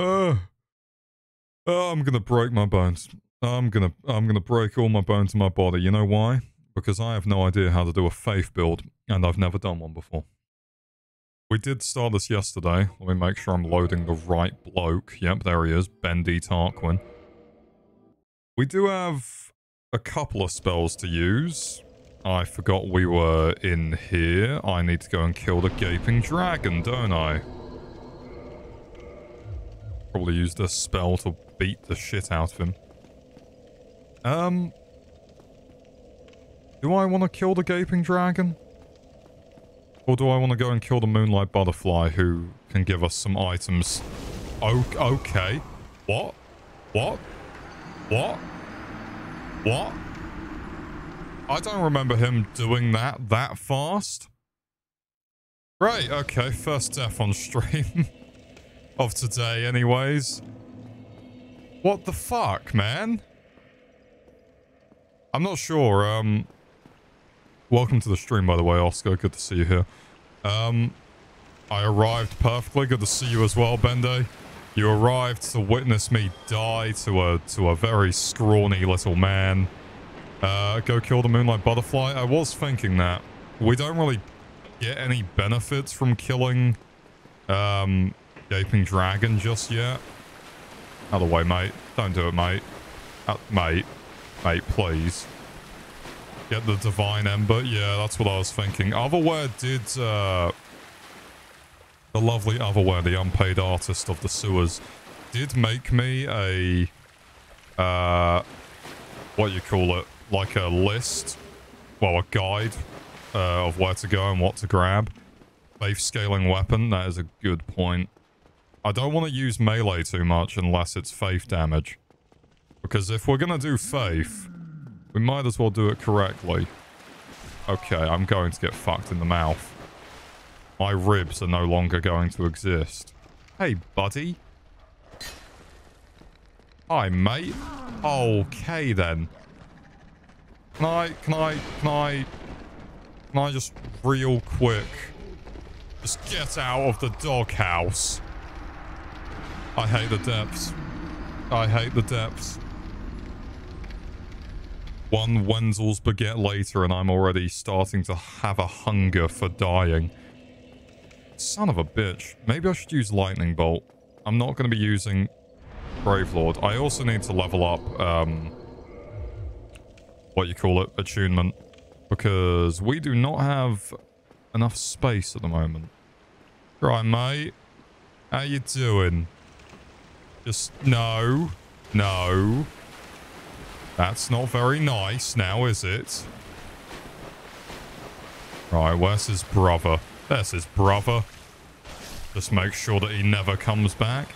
Uh, oh, I'm gonna break my bones. I'm gonna I'm gonna break all my bones in my body. You know why? Because I have no idea how to do a faith build, and I've never done one before. We did start this yesterday. Let me make sure I'm loading the right bloke. Yep, there he is. Bendy Tarquin. We do have a couple of spells to use. I forgot we were in here. I need to go and kill the Gaping Dragon, don't I? Probably use this spell to beat the shit out of him. Um... Do I want to kill the Gaping Dragon? Or do I want to go and kill the Moonlight Butterfly who can give us some items? O okay. What? What? What? What? I don't remember him doing that that fast. Right, okay. First death on stream. of today anyways. What the fuck, man? I'm not sure, um... Welcome to the stream, by the way, Oscar. Good to see you here. Um, I arrived perfectly. Good to see you as well, Bende. You arrived to witness me die to a to a very scrawny little man. Uh, go kill the Moonlight Butterfly. I was thinking that. We don't really get any benefits from killing um, Gaping Dragon just yet. Out of the way, mate. Don't do it, mate. Uh, mate. Mate, please. Get the Divine Ember. Yeah, that's what I was thinking. Otherware did... Uh, the lovely Otherware, the unpaid artist of the sewers, did make me a... Uh, what you call it? Like a list. Well, a guide uh, of where to go and what to grab. Faith scaling weapon. That is a good point. I don't want to use melee too much unless it's faith damage. Because if we're going to do faith, we might as well do it correctly. Okay, I'm going to get fucked in the mouth. My ribs are no longer going to exist. Hey, buddy. Hi, mate. Okay, then. Can I, can I, can I, can I just real quick just get out of the doghouse? I hate the depths. I hate the depths. One Wenzel's baguette later and I'm already starting to have a hunger for dying. Son of a bitch. Maybe I should use Lightning Bolt. I'm not going to be using Brave Lord. I also need to level up, um, what you call it, attunement. Because we do not have enough space at the moment. Right, mate. How you doing? Just, no. No. That's not very nice now, is it? Right, where's his brother? There's his brother. Just make sure that he never comes back.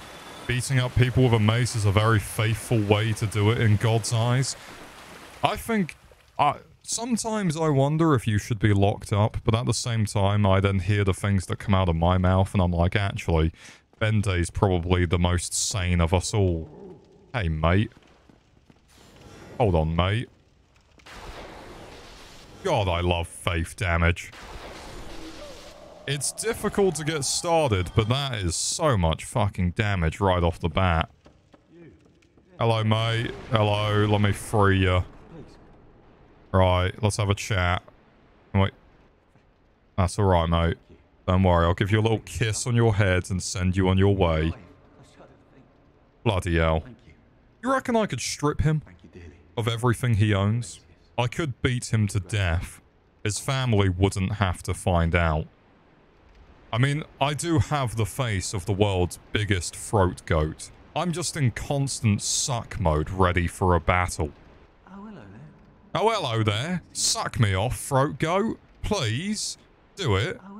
Beating up people with a mace is a very faithful way to do it in God's eyes. I think... I, sometimes I wonder if you should be locked up, but at the same time, I then hear the things that come out of my mouth, and I'm like, actually, Bende's probably the most sane of us all. Hey, mate. Hold on, mate. God, I love faith damage. It's difficult to get started, but that is so much fucking damage right off the bat. Hello, mate. Hello, let me free you. Right, let's have a chat. Wait. That's alright, mate. Don't worry, I'll give you a little kiss on your head and send you on your way. Bloody hell. You reckon I could strip him? of everything he owns. I could beat him to death. His family wouldn't have to find out. I mean, I do have the face of the world's biggest throat goat. I'm just in constant suck mode ready for a battle. Oh, hello there. Oh, hello there. Suck me off, throat goat. Please. Do it. Oh.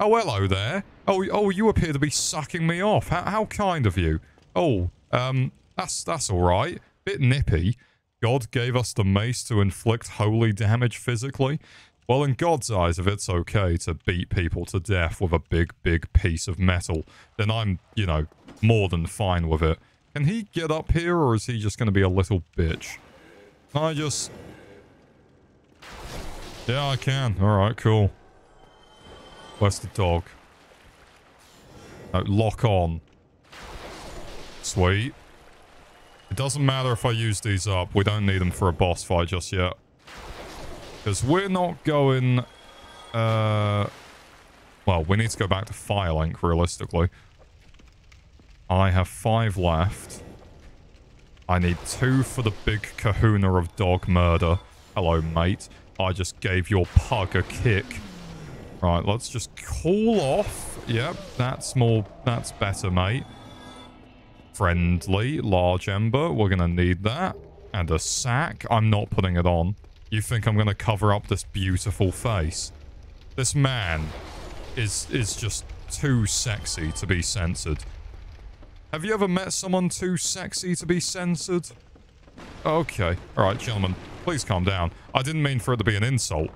Oh, hello there. Oh, oh, you appear to be sucking me off. How, how kind of you. Oh, um, that's, that's all right. Bit nippy. God gave us the mace to inflict holy damage physically, well, in God's eyes, if it's okay to beat people to death with a big, big piece of metal, then I'm, you know, more than fine with it. Can he get up here, or is he just going to be a little bitch? I just... Yeah, I can. Alright, cool. Where's the dog? Lock on. sweet. It doesn't matter if I use these up. We don't need them for a boss fight just yet. Because we're not going... Uh, well, we need to go back to Firelink, realistically. I have five left. I need two for the big kahuna of dog murder. Hello, mate. I just gave your pug a kick. Right, let's just call off. Yep, that's more... That's better, mate. Friendly, large ember. We're going to need that. And a sack. I'm not putting it on. You think I'm going to cover up this beautiful face? This man is is just too sexy to be censored. Have you ever met someone too sexy to be censored? Okay. Alright, gentlemen. Please calm down. I didn't mean for it to be an insult.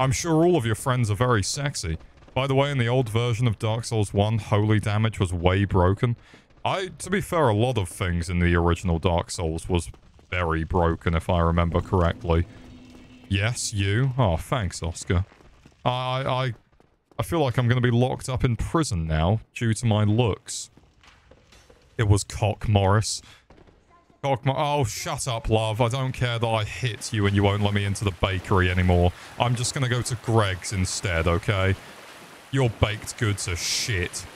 I'm sure all of your friends are very sexy. By the way, in the old version of Dark Souls 1, holy damage was way broken. I, to be fair, a lot of things in the original Dark Souls was very broken, if I remember correctly. Yes, you. Oh, thanks, Oscar. I, I, I feel like I'm going to be locked up in prison now due to my looks. It was Cock Morris. Oh, shut up, love. I don't care that I hit you and you won't let me into the bakery anymore. I'm just going to go to Greggs instead, okay? Your baked goods are shit.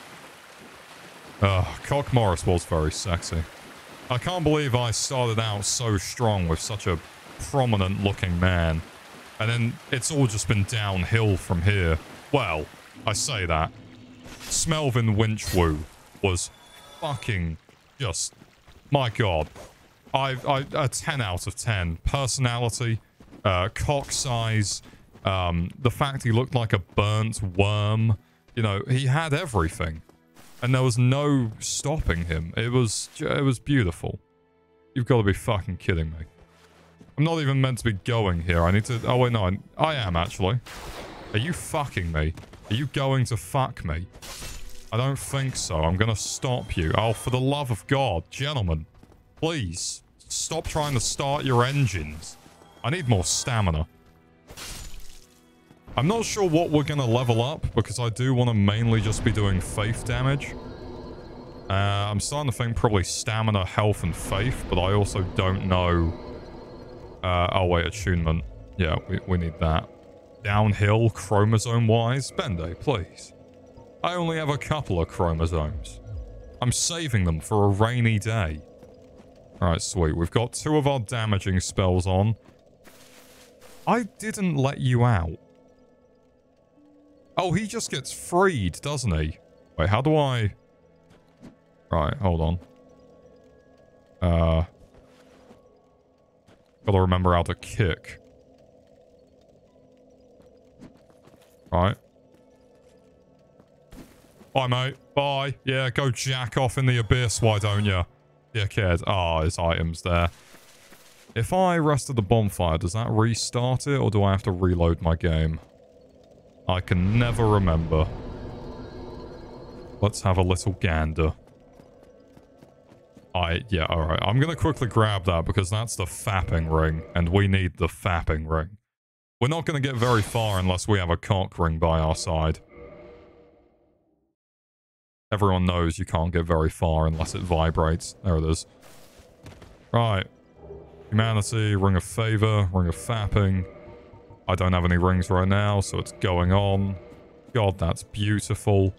Ugh, Cock Morris was very sexy. I can't believe I started out so strong with such a prominent looking man. And then it's all just been downhill from here. Well, I say that. Smelvin Winchwu was fucking just... My god. A 10 out of 10. Personality, uh, cock size, um, the fact he looked like a burnt worm. You know, he had everything and there was no stopping him. It was it was beautiful. You've got to be fucking kidding me. I'm not even meant to be going here. I need to... Oh, wait, no. I, I am, actually. Are you fucking me? Are you going to fuck me? I don't think so. I'm going to stop you. Oh, for the love of God. Gentlemen, please. Stop trying to start your engines. I need more stamina. I'm not sure what we're going to level up because I do want to mainly just be doing faith damage. Uh, I'm starting to think probably stamina, health, and faith, but I also don't know... Uh, oh, wait, attunement. Yeah, we, we need that. Downhill, chromosome-wise? Bende, please. I only have a couple of chromosomes. I'm saving them for a rainy day. Alright, sweet. We've got two of our damaging spells on. I didn't let you out. Oh, he just gets freed, doesn't he? Wait, how do I... Right, hold on. Uh... Gotta remember how to kick. Right. Bye, mate. Bye. Yeah, go jack off in the abyss, why don't you? Dickhead. Ah, oh, his items there. If I rested the bonfire, does that restart it, or do I have to reload my game? I can never remember. Let's have a little gander. I, yeah, alright. I'm gonna quickly grab that because that's the fapping ring, and we need the fapping ring. We're not gonna get very far unless we have a cock ring by our side. Everyone knows you can't get very far unless it vibrates. There it is. Right. Humanity, Ring of Favor, Ring of Fapping. I don't have any rings right now, so it's going on. God, that's beautiful.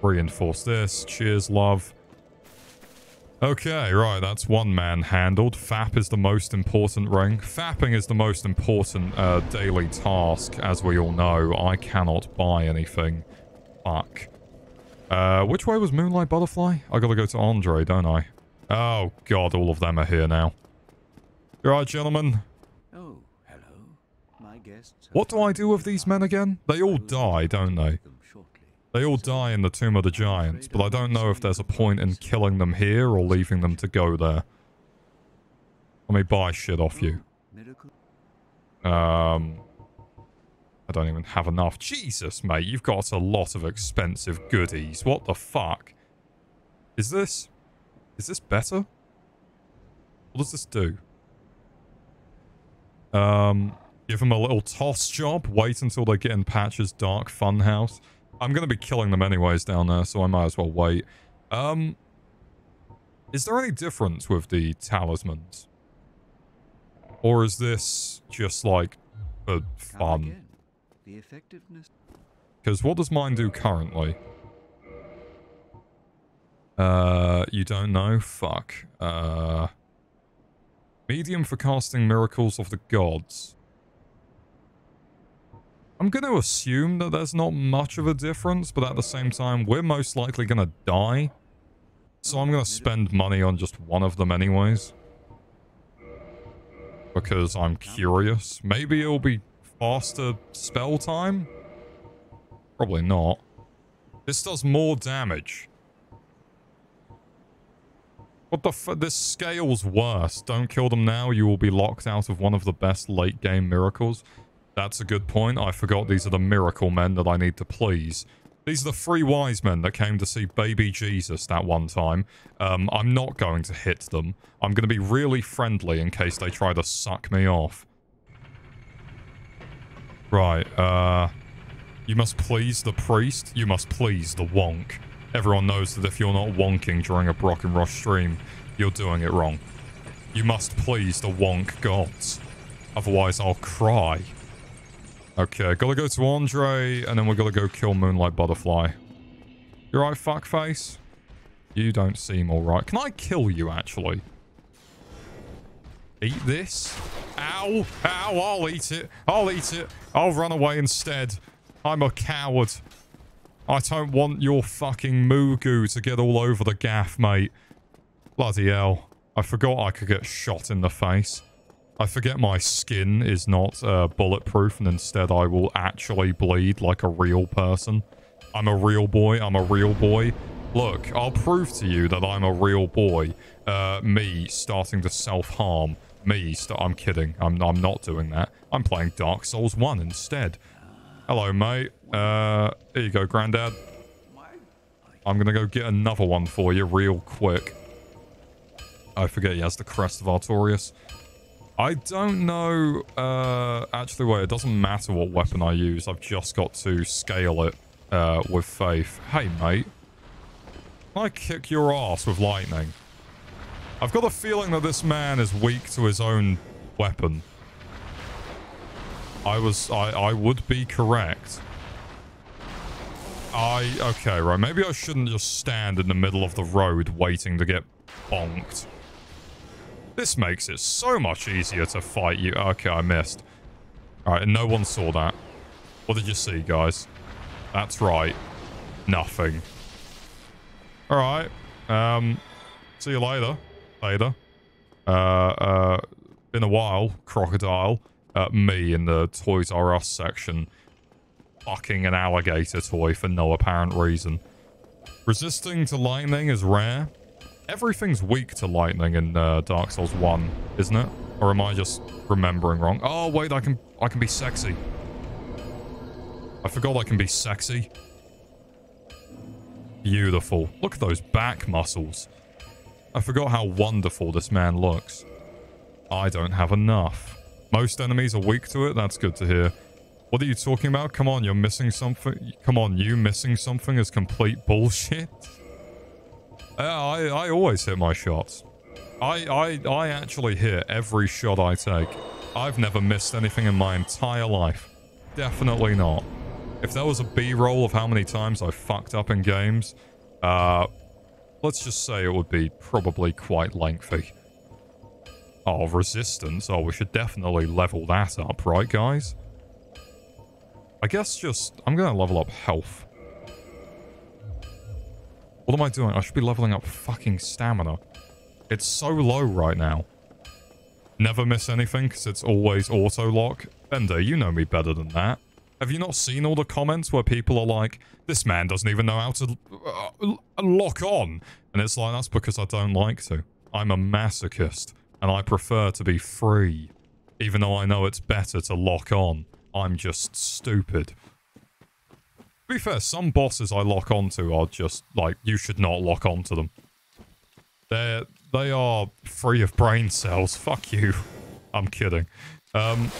Reinforce this. Cheers, love. Okay, right, that's one man handled. Fap is the most important ring. Fapping is the most important uh, daily task, as we all know. I cannot buy anything. Fuck. Uh, which way was Moonlight Butterfly? I gotta go to Andre, don't I? Oh, God, all of them are here now. All right, gentlemen. Oh, hello. My guests what do I do with these men again? They all die, don't they? They all die in the Tomb of the Giants, but I don't know if there's a point in killing them here or leaving them to go there. Let me buy shit off you. Um, I don't even have enough. Jesus, mate, you've got a lot of expensive goodies. What the fuck? Is this... Is this better? What does this do? Um, Give them a little toss job. Wait until they get in Patch's Dark Funhouse. I'm going to be killing them anyways down there, so I might as well wait. Um, Is there any difference with the talismans? Or is this just like for fun? The effectiveness. Because what does mine do currently? Uh, you don't know? Fuck. Uh, medium for casting miracles of the gods. I'm going to assume that there's not much of a difference, but at the same time, we're most likely going to die. So I'm going to spend money on just one of them anyways. Because I'm curious. Maybe it'll be faster spell time? Probably not. This does more damage. What the f- This scale's worse. Don't kill them now. You will be locked out of one of the best late game miracles. That's a good point. I forgot these are the miracle men that I need to please. These are the three wise men that came to see baby Jesus that one time. Um, I'm not going to hit them. I'm going to be really friendly in case they try to suck me off. Right, uh... You must please the priest. You must please the wonk. Everyone knows that if you're not wonking during a Broccin Ross stream, you're doing it wrong. You must please the wonk gods. Otherwise, I'll cry. Okay, gotta go to Andre, and then we're gonna go kill Moonlight Butterfly. You're right, fuckface? You don't seem alright. Can I kill you, actually? Eat this? Ow! Ow! I'll eat it! I'll eat it! I'll run away instead. I'm a coward. I don't want your fucking Mugu to get all over the gaff, mate. Bloody hell. I forgot I could get shot in the face. I forget my skin is not uh, bulletproof and instead I will actually bleed like a real person. I'm a real boy. I'm a real boy. Look, I'll prove to you that I'm a real boy. Uh, me starting to self-harm. Me, st I'm kidding. I'm, I'm not doing that. I'm playing Dark Souls 1 instead. Hello, mate. Uh, here you go, Grandad. I'm gonna go get another one for you real quick. I forget he has the Crest of Artorias. I don't know... Uh, actually, wait, it doesn't matter what weapon I use. I've just got to scale it uh, with faith. Hey, mate. I kick your ass with lightning? I've got a feeling that this man is weak to his own weapon. I was... I, I would be correct. I... Okay, right. Maybe I shouldn't just stand in the middle of the road waiting to get bonked. This makes it so much easier to fight you. Okay, I missed. Alright, and no one saw that. What did you see, guys? That's right. Nothing. Alright. Um, see you later. Later. Uh, uh, been a while, crocodile. Uh, me in the Toys R Us section. Fucking an alligator toy for no apparent reason. Resisting to lightning is rare. Everything's weak to lightning in uh, Dark Souls 1, isn't it? Or am I just remembering wrong? Oh, wait, I can I can be sexy. I forgot I can be sexy. Beautiful. Look at those back muscles. I forgot how wonderful this man looks. I don't have enough. Most enemies are weak to it. That's good to hear. What are you talking about? Come on, you're missing something. Come on, you missing something is complete bullshit. Uh, I, I always hit my shots. I, I, I actually hit every shot I take. I've never missed anything in my entire life. Definitely not. If there was a B-roll of how many times I fucked up in games, uh, let's just say it would be probably quite lengthy. Oh, resistance. Oh, we should definitely level that up, right, guys? I guess just... I'm going to level up health. What am I doing? I should be leveling up fucking stamina. It's so low right now. Never miss anything because it's always auto-lock. Bender, you know me better than that. Have you not seen all the comments where people are like, this man doesn't even know how to uh, lock on? And it's like, that's because I don't like to. I'm a masochist, and I prefer to be free. Even though I know it's better to lock on. I'm just stupid. To be fair, some bosses I lock onto are just, like, you should not lock onto them. They're, they are free of brain cells. Fuck you. I'm kidding. Um,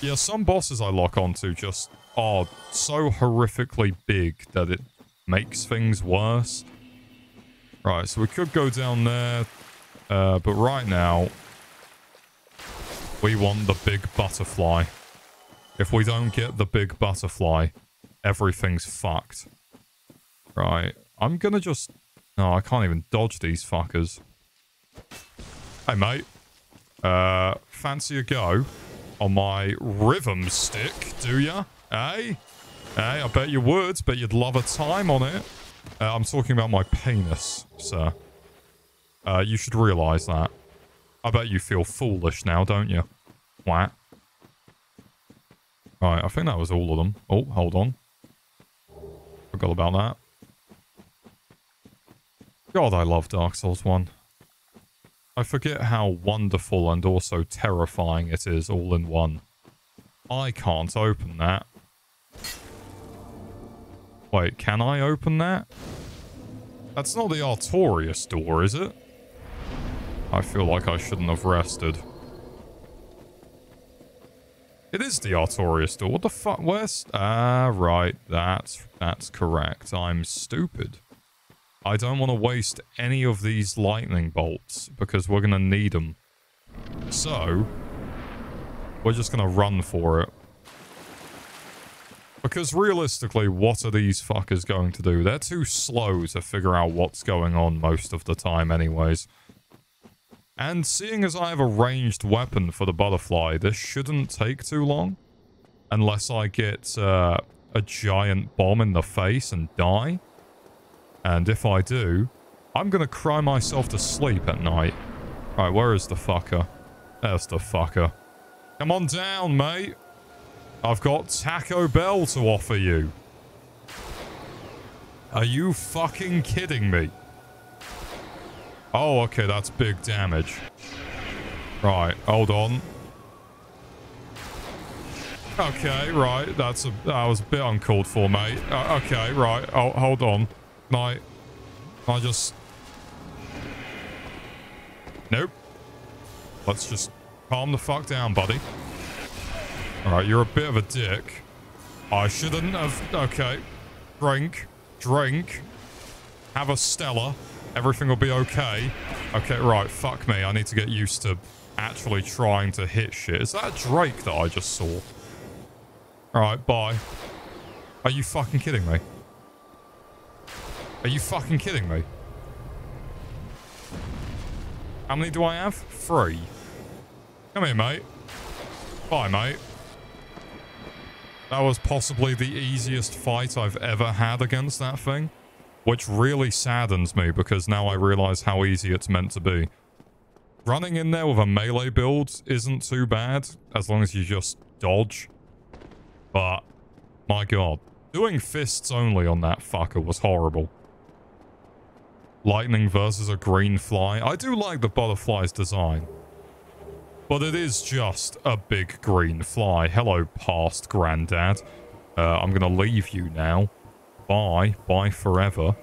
yeah, some bosses I lock onto just are so horrifically big that it makes things worse. Right, so we could go down there. Uh, but right now, we want the big butterfly. If we don't get the big butterfly, everything's fucked. Right. I'm gonna just... No, I can't even dodge these fuckers. Hey, mate. Uh, fancy a go on my rhythm stick, do ya? Hey? Hey, I bet you would. but you'd love a time on it. Uh, I'm talking about my penis, sir. Uh, you should realize that. I bet you feel foolish now, don't you? What? Right, I think that was all of them. Oh, hold on. Forgot about that. God, I love Dark Souls 1. I forget how wonderful and also terrifying it is all in one. I can't open that. Wait, can I open that? That's not the Artorias door, is it? I feel like I shouldn't have rested. It is the Artorias door. What the fuck? Where's... Ah, right. That's, that's correct. I'm stupid. I don't want to waste any of these lightning bolts because we're going to need them. So, we're just going to run for it. Because realistically, what are these fuckers going to do? They're too slow to figure out what's going on most of the time anyways. And seeing as I have a ranged weapon for the butterfly, this shouldn't take too long. Unless I get uh, a giant bomb in the face and die. And if I do, I'm going to cry myself to sleep at night. Right, where is the fucker? There's the fucker. Come on down, mate. I've got Taco Bell to offer you. Are you fucking kidding me? Oh, okay, that's big damage. Right, hold on. Okay, right, that's a that was a bit uncalled for, mate. Uh, okay, right, oh, hold on. Can I just... Nope. Let's just calm the fuck down, buddy. Alright, you're a bit of a dick. I shouldn't have... Okay. Drink. Drink. Have a Stella. Everything will be okay. Okay, right. Fuck me. I need to get used to actually trying to hit shit. Is that Drake that I just saw? Alright, bye. Are you fucking kidding me? Are you fucking kidding me? How many do I have? Three. Come here, mate. Bye, mate. That was possibly the easiest fight I've ever had against that thing. Which really saddens me because now I realize how easy it's meant to be. Running in there with a melee build isn't too bad, as long as you just dodge. But, my god. Doing fists only on that fucker was horrible. Lightning versus a green fly. I do like the butterfly's design. But it is just a big green fly. Hello, past granddad. Uh, I'm going to leave you now. Bye. Bye forever.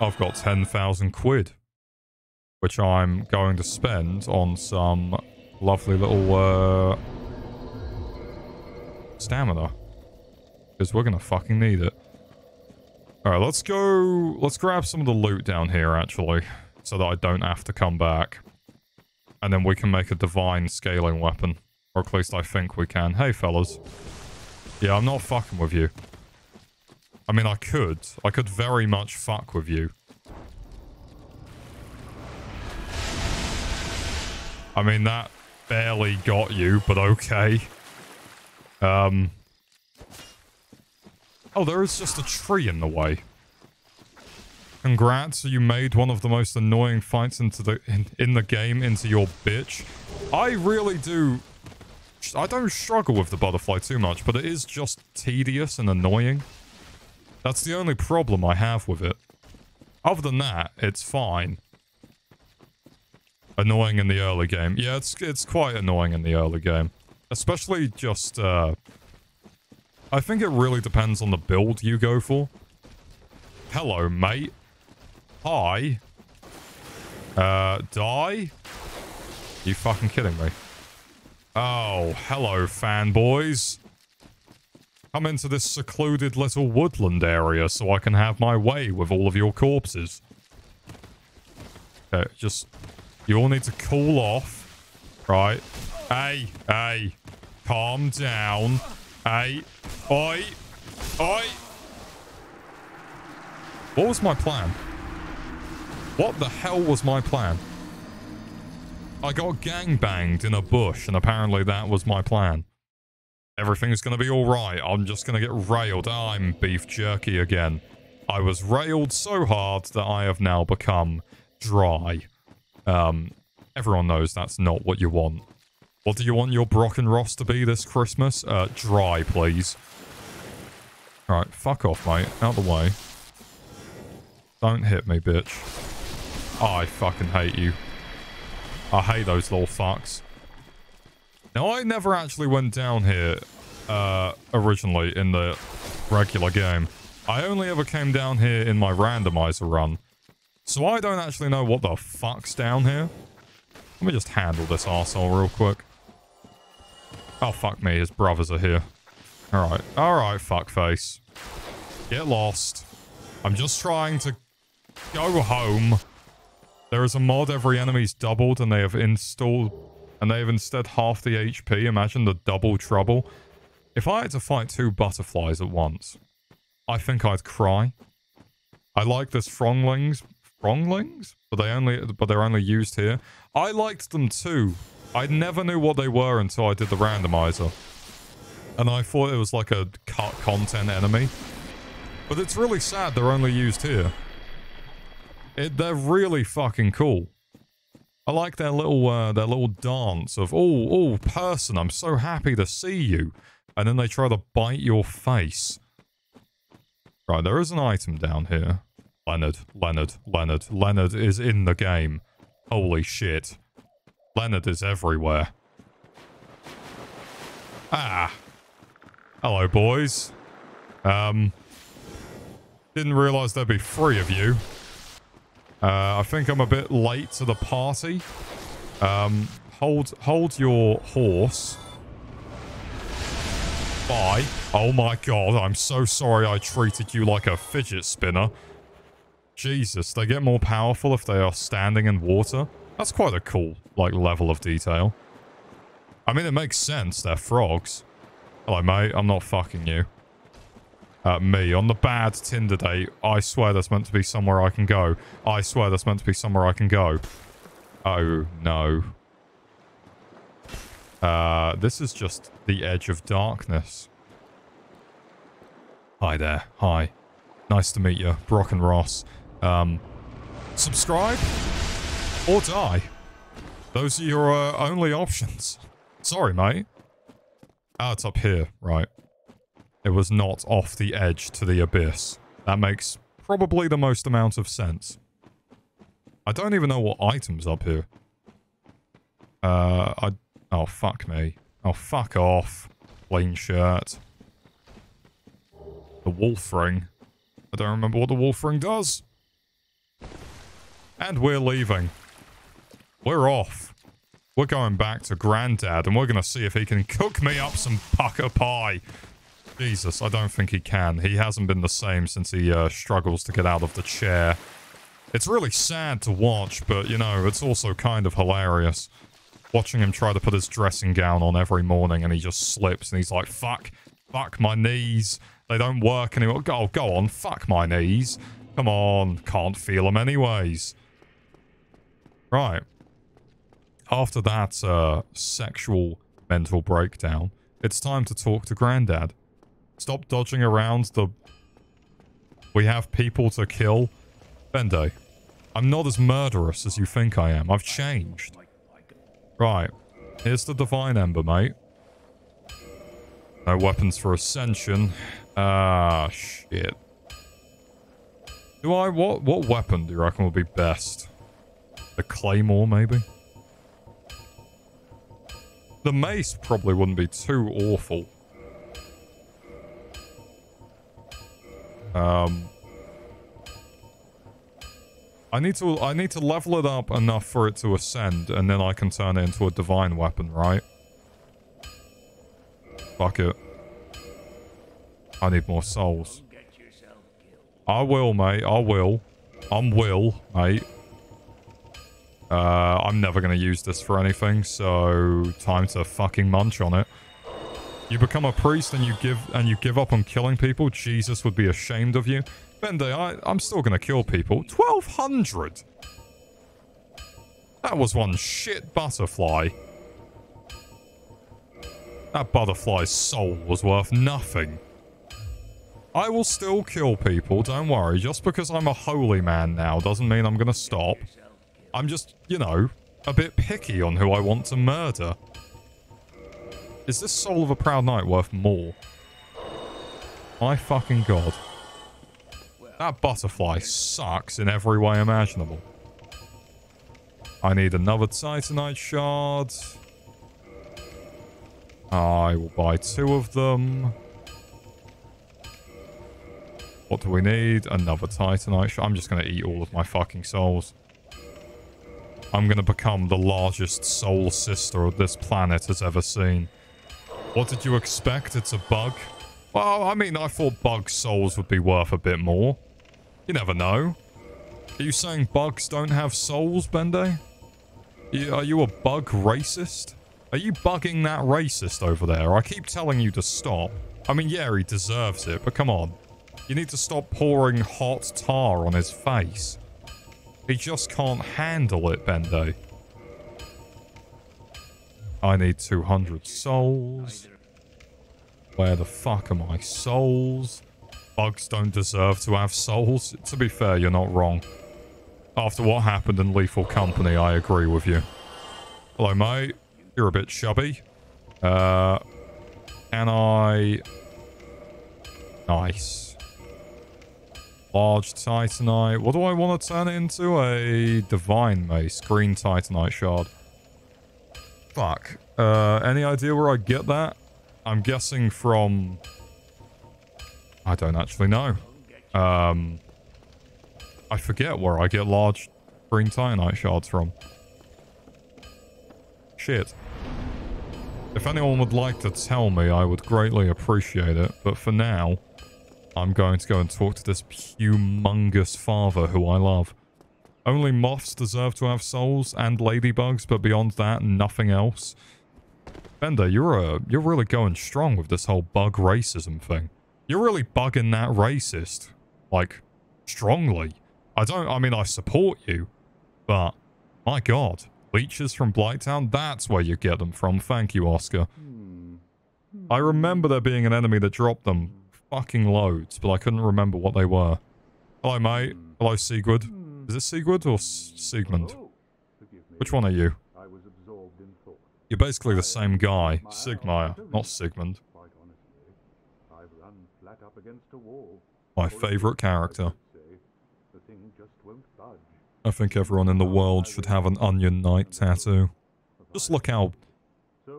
I've got 10,000 quid. Which I'm going to spend on some lovely little uh, stamina. Because we're going to fucking need it. Alright, let's go... Let's grab some of the loot down here, actually. So that I don't have to come back. And then we can make a divine scaling weapon. Or at least I think we can. Hey, fellas. Yeah, I'm not fucking with you. I mean, I could. I could very much fuck with you. I mean, that barely got you, but okay. Um... Oh, there is just a tree in the way. Congrats, you made one of the most annoying fights into the in, in the game into your bitch. I really do... I don't struggle with the butterfly too much, but it is just tedious and annoying. That's the only problem I have with it. Other than that, it's fine. Annoying in the early game. Yeah, it's it's quite annoying in the early game. Especially just, uh... I think it really depends on the build you go for. Hello, mate. Hi. Uh, die? You fucking kidding me? Oh, hello, fanboys. Come into this secluded little woodland area so I can have my way with all of your corpses. Okay, just... You all need to cool off. Right. Hey, hey. Calm down. Hey. Oi. Oi. What was my plan? What the hell was my plan? I got gangbanged in a bush, and apparently that was my plan. Everything's gonna be alright. I'm just gonna get railed. I'm beef jerky again. I was railed so hard that I have now become dry. Um, everyone knows that's not what you want. What do you want your Broccin Ross to be this Christmas? Uh, dry, please. Alright, fuck off, mate. Out the way. Don't hit me, bitch. Oh, I fucking hate you. I hate those little fucks. Now, I never actually went down here uh, originally in the regular game. I only ever came down here in my randomizer run. So I don't actually know what the fuck's down here. Let me just handle this asshole real quick. Oh, fuck me. His brothers are here. Alright. Alright, fuckface. Get lost. I'm just trying to go home. There is a mod every enemy's doubled and they have installed and they have instead half the HP. Imagine the double trouble. If I had to fight two butterflies at once, I think I'd cry. I like this Fronglings. Fronglings? But they only but they're only used here. I liked them too. I never knew what they were until I did the randomizer. And I thought it was like a cut content enemy. But it's really sad they're only used here. It, they're really fucking cool. I like their little uh, their little dance of oh oh person, I'm so happy to see you, and then they try to bite your face. Right, there is an item down here. Leonard, Leonard, Leonard, Leonard is in the game. Holy shit. Leonard is everywhere. Ah. Hello, boys. Um, didn't realize there'd be three of you. Uh, I think I'm a bit late to the party. Um, hold, hold your horse. Bye. Oh my god, I'm so sorry I treated you like a fidget spinner. Jesus, they get more powerful if they are standing in water. That's quite a cool, like, level of detail. I mean, it makes sense. They're frogs. Hello, mate. I'm not fucking you. Uh, me, on the bad Tinder date, I swear that's meant to be somewhere I can go. I swear that's meant to be somewhere I can go. Oh, no. Uh, this is just the edge of darkness. Hi there. Hi. Nice to meet you. Broccin Ross. Um, subscribe or die. Those are your uh, only options. Sorry, mate. Ah, it's up here. Right. It was not off the edge to the abyss. That makes probably the most amount of sense. I don't even know what items up here. Uh, I... Oh, fuck me. Oh, fuck off. Plain shirt. The wolf ring. I don't remember what the wolf ring does. And we're leaving. We're off. We're going back to Granddad, and we're going to see if he can cook me up some pucker pie. Jesus, I don't think he can. He hasn't been the same since he uh, struggles to get out of the chair. It's really sad to watch, but, you know, it's also kind of hilarious. Watching him try to put his dressing gown on every morning and he just slips and he's like, fuck, fuck my knees. They don't work anymore. Go, go on, fuck my knees. Come on, can't feel them anyways. Right. After that uh, sexual mental breakdown, it's time to talk to Grandad. Stop dodging around the... We have people to kill. Bende, I'm not as murderous as you think I am. I've changed. Right. Here's the Divine Ember, mate. No weapons for Ascension. Ah, shit. Do I... What, what weapon do you reckon would be best? The Claymore, maybe? The mace probably wouldn't be too awful. Um, I need to I need to level it up enough for it to ascend, and then I can turn it into a divine weapon, right? Fuck it. I need more souls. I will, mate. I will. I'm will, mate. Uh, I'm never going to use this for anything, so time to fucking munch on it. You become a priest and you give and you give up on killing people. Jesus would be ashamed of you. Bende, I, I'm still going to kill people. 1200! That was one shit butterfly. That butterfly's soul was worth nothing. I will still kill people, don't worry. Just because I'm a holy man now doesn't mean I'm going to stop. I'm just, you know, a bit picky on who I want to murder. Is this Soul of a Proud Knight worth more? My fucking god. That butterfly sucks in every way imaginable. I need another Titanite shard. I will buy two of them. What do we need? Another Titanite shard. I'm just going to eat all of my fucking souls. I'm going to become the largest soul sister this planet has ever seen. What did you expect? It's a bug? Well, I mean, I thought bug souls would be worth a bit more. You never know. Are you saying bugs don't have souls, Bende? Are you a bug racist? Are you bugging that racist over there? I keep telling you to stop. I mean, yeah, he deserves it, but come on. You need to stop pouring hot tar on his face. He just can't handle it, Bende. I need 200 souls. Where the fuck are my souls? Bugs don't deserve to have souls. To be fair, you're not wrong. After what happened in Lethal Company, I agree with you. Hello, mate. You're a bit chubby. Uh, can I... Nice. Large Titanite. What do I want to turn it into? A Divine Mace. Green Titanite Shard. Fuck. Uh, any idea where I get that? I'm guessing from... I don't actually know. Um, I forget where I get large green Titanite shards from. Shit. If anyone would like to tell me, I would greatly appreciate it. But for now, I'm going to go and talk to this humongous father who I love. Only moths deserve to have souls and ladybugs, but beyond that, nothing else. Bender, you're a, you're really going strong with this whole bug racism thing. You're really bugging that racist. Like, strongly. I don't, I mean, I support you, but my god. Leeches from Blighttown, that's where you get them from. Thank you, Oscar. Hmm. I remember there being an enemy that dropped them fucking loads, but I couldn't remember what they were. Hello, mate. Hello, Sigurd. Is it Sigurd or Sigmund? Which one are you? You're basically the same guy. Siegmeyer, not Sigmund. My favourite character. I think everyone in the world should have an Onion Knight tattoo. Just look how...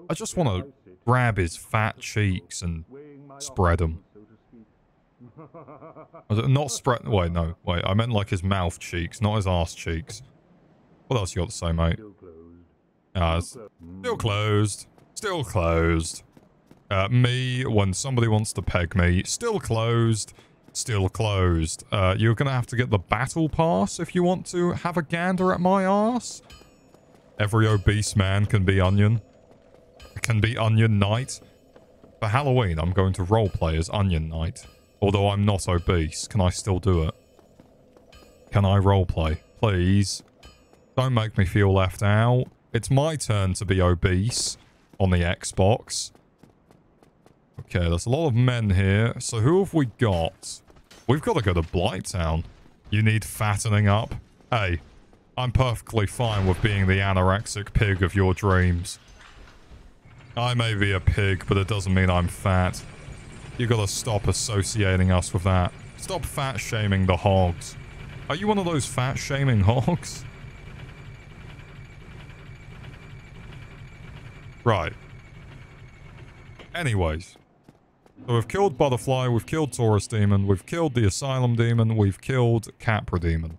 I just want to grab his fat cheeks and spread them. Not spread... Wait, no. Wait, I meant like his mouth cheeks, not his ass cheeks. What else you got to say, mate? Uh, still closed. Still closed. Uh, me, when somebody wants to peg me, still closed. Still closed. Uh, you're going to have to get the battle pass if you want to have a gander at my ass. Every obese man can be Onion. Can be Onion Knight. For Halloween, I'm going to roleplay as Onion Knight. Although I'm not obese, can I still do it? Can I roleplay? Please. Don't make me feel left out. It's my turn to be obese on the Xbox. Okay, there's a lot of men here. So who have we got? We've got to go to Blighttown. You need fattening up? Hey, I'm perfectly fine with being the anorexic pig of your dreams. I may be a pig, but it doesn't mean I'm fat. You gotta stop associating us with that. Stop fat shaming the hogs. Are you one of those fat shaming hogs? Right. Anyways. So we've killed Butterfly, we've killed Taurus Demon, we've killed the Asylum Demon, we've killed Capra Demon.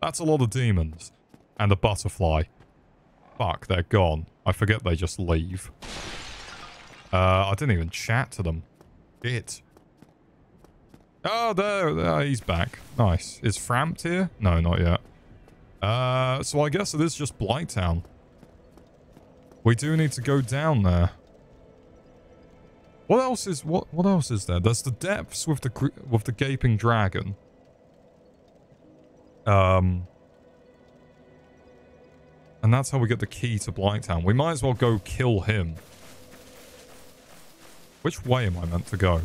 That's a lot of demons. And a Butterfly. Fuck, they're gone. I forget they just leave. Uh, I didn't even chat to them. Shit. Oh, there, there, he's back. Nice. Is Frampt here? No, not yet. Uh, so I guess it is just Blighttown. We do need to go down there. What else is what? What else is there? There's the depths with the with the gaping dragon. Um, and that's how we get the key to Blighttown. We might as well go kill him. Which way am I meant to go?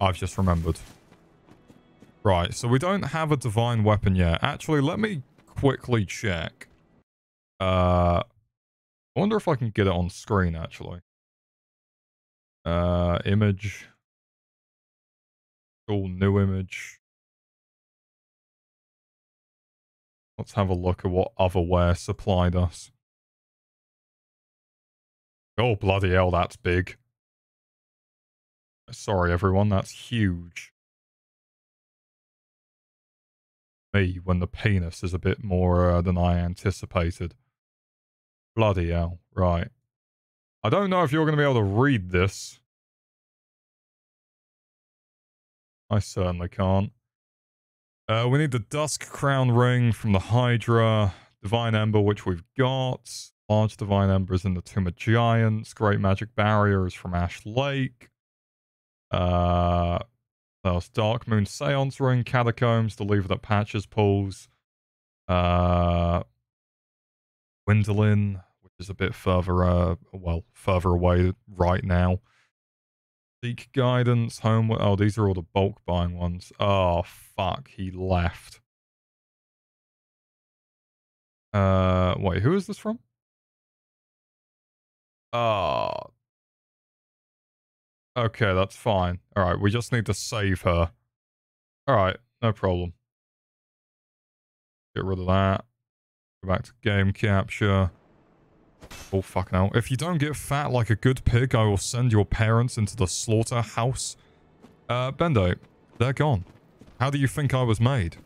I've just remembered. Right, so we don't have a divine weapon yet. Actually, let me quickly check. Uh, I wonder if I can get it on screen, actually. Uh, image. Cool, new image. Let's have a look at what otherware supplied us. Oh, bloody hell, that's big. Sorry, everyone, that's huge. Me, when the penis is a bit more uh, than I anticipated. Bloody hell, right. I don't know if you're going to be able to read this. I certainly can't. Uh, we need the Dusk Crown Ring from the Hydra, Divine Ember, which we've got. Large Divine Embers in the Tomb of Giants. Great Magic Barriers from Ash Lake. Uh, there's Dark Moon Seance Ring, Catacombs, the lever that patches pulls. Uh, Gwyndolin, which is a bit further, uh, well, further away right now. Seek guidance, home. Oh, these are all the bulk buying ones. Oh, fuck. He left. Uh, wait, who is this from? Oh. Okay, that's fine. Alright, we just need to save her. Alright, no problem. Get rid of that. Go back to game capture. Oh, fuck now. If you don't get fat like a good pig, I will send your parents into the slaughterhouse. Uh, Bendo, they're gone. How do you think I was made?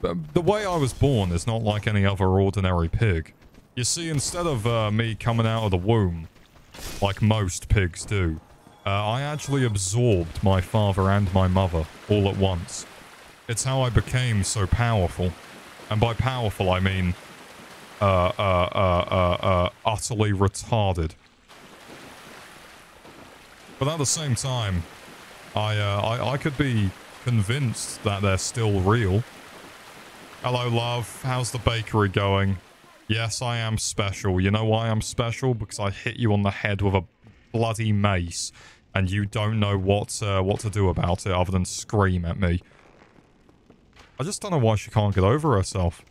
The way I was born is not like any other ordinary pig. You see, instead of uh, me coming out of the womb, like most pigs do, uh, I actually absorbed my father and my mother all at once. It's how I became so powerful. And by powerful, I mean uh, uh, uh, uh, utterly retarded. But at the same time, I, I, I could be convinced that they're still real. Hello, love. How's the bakery going? Yes, I am special. You know why I'm special? Because I hit you on the head with a bloody mace, and you don't know what uh, what to do about it other than scream at me. I just don't know why she can't get over herself.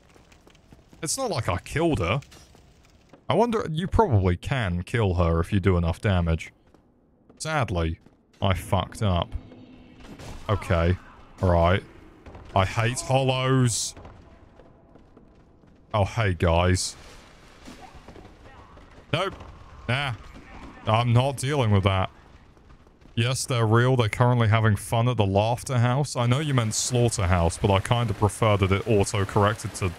It's not like I killed her. I wonder, you probably can kill her if you do enough damage. Sadly, I fucked up. Okay, alright. I hate hollows. Oh, hey, guys. Nope. Nah. I'm not dealing with that. Yes, they're real. They're currently having fun at the Laughter House. I know you meant Slaughterhouse, but I kind of prefer that it auto-corrected to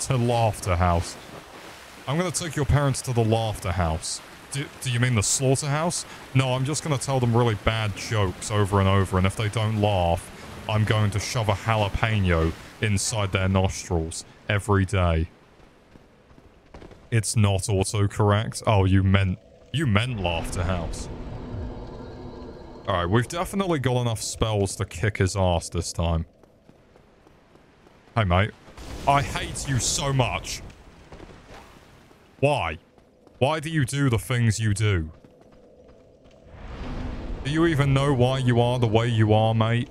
to Laughter House. I'm going to take your parents to the Laughter House. Do, do you mean the Slaughterhouse? No, I'm just going to tell them really bad jokes over and over, and if they don't laugh, I'm going to shove a jalapeno inside their nostrils every day. It's not autocorrect. Oh, you meant... You meant Laughter House. Alright, we've definitely got enough spells to kick his ass this time. Hey, mate. I hate you so much. Why? Why do you do the things you do? Do you even know why you are the way you are, mate?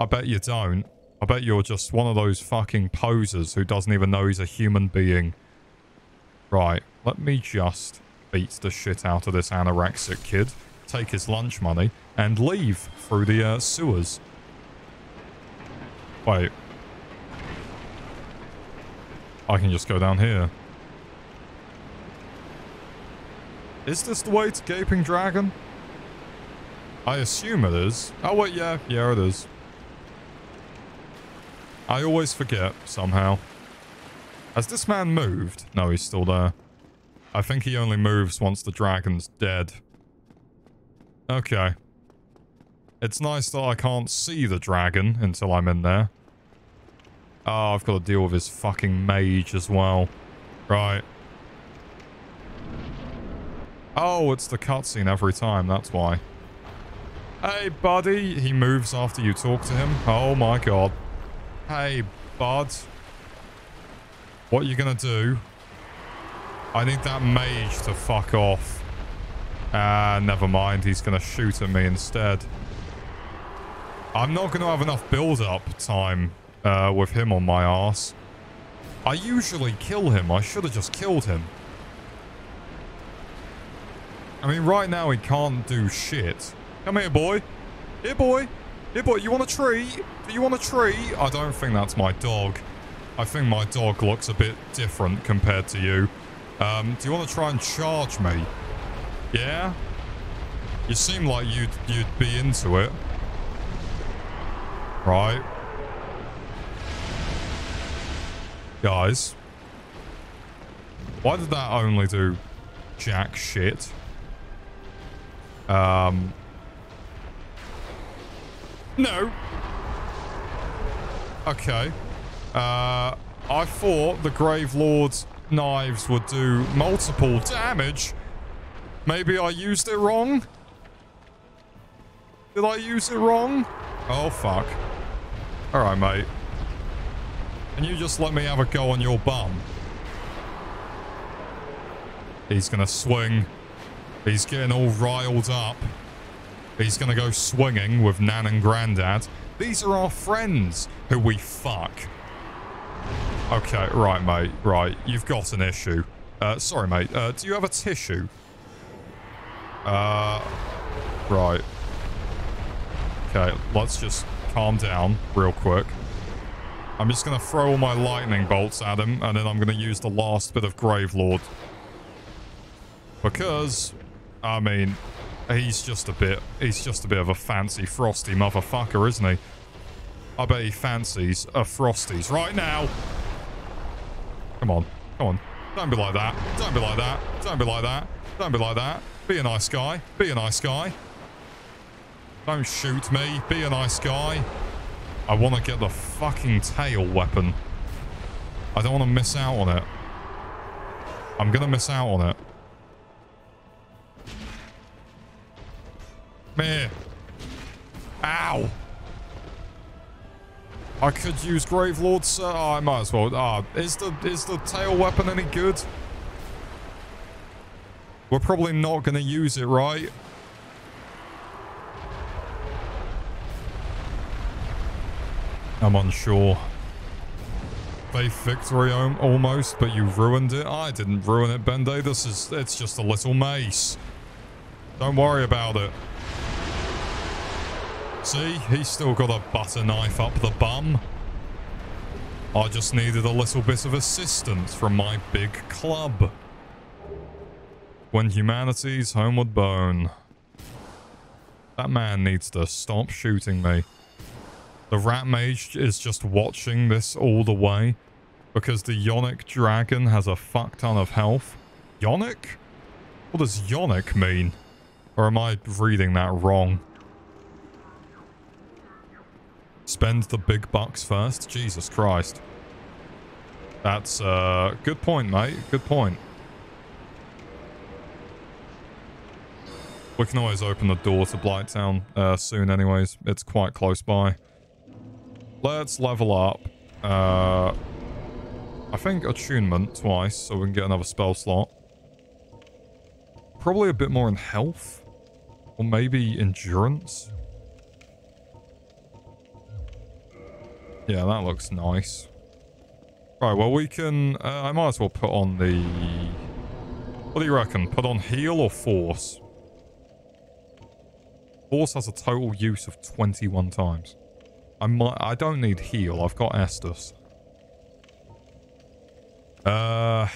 I bet you don't. I bet you're just one of those fucking posers who doesn't even know he's a human being. Right, let me just beat the shit out of this anorexic kid, take his lunch money, and leave through the uh, sewers. Wait, I can just go down here. Is this the way to Gaping Dragon? I assume it is. Oh, wait, yeah. Yeah, it is. I always forget, somehow. Has this man moved? No, he's still there. I think he only moves once the dragon's dead. Okay. It's nice that I can't see the dragon until I'm in there. Oh, I've got to deal with his fucking mage as well. Right. Oh, it's the cutscene every time, that's why. Hey, buddy. He moves after you talk to him. Oh my god. Hey, bud. What are you gonna do? I need that mage to fuck off. Ah, uh, never mind. He's gonna shoot at me instead. I'm not gonna have enough build-up time uh, with him on my ass. I usually kill him. I should have just killed him. I mean, right now he can't do shit. Come here, boy. Here, boy. Here, boy. You want a tree? Do you want a tree? I don't think that's my dog. I think my dog looks a bit different compared to you. Um, do you want to try and charge me? Yeah? You seem like you'd, you'd be into it. Right. Guys. Why did that only do jack shit? Um. No. Okay. Uh, I thought the Grave Lord's knives would do multiple damage. Maybe I used it wrong? Did I use it wrong? Oh, fuck. Alright, mate. Can you just let me have a go on your bum? He's gonna swing. He's getting all riled up. He's gonna go swinging with Nan and Grandad. These are our friends who we fuck. Okay, right, mate. Right, you've got an issue. Uh, sorry, mate. Uh, do you have a tissue? Uh, right. Okay, let's just calm down real quick. I'm just going to throw all my lightning bolts at him, and then I'm going to use the last bit of Gravelord. Because, I mean, he's just a bit, he's just a bit of a fancy frosty motherfucker, isn't he? I bet he fancies a Frosties right now. Come on. Come on. Don't be like that. Don't be like that. Don't be like that. Don't be like that. Be a nice guy. Be a nice guy. Don't shoot me. Be a nice guy. I want to get the fucking tail weapon. I don't want to miss out on it. I'm going to miss out on it. Meh. Ow. I could use Gravelord, sir. Oh, I might as well. Ah, is the is the tail weapon any good? We're probably not going to use it, right? I'm unsure. Faith victory almost, but you ruined it. I didn't ruin it, Bendo. This is, it's just a little mace. Don't worry about it. See, he's still got a butter knife up the bum. I just needed a little bit of assistance from my big club. When humanity's homeward bone. That man needs to stop shooting me. The rat mage is just watching this all the way because the Yonic dragon has a fuck ton of health. Yonic? What does Yonic mean? Or am I reading that wrong? Spend the big bucks first? Jesus Christ. That's a uh, good point, mate. Good point. We can always open the door to Blighttown uh, soon anyways. It's quite close by. Let's level up. Uh, I think attunement twice, so we can get another spell slot. Probably a bit more in health. Or maybe endurance. Yeah, that looks nice. Right, well, we can... Uh, I might as well put on the... What do you reckon? Put on heal or force? Force has a total use of 21 times. I might... I don't need heal. I've got Estus. Uh...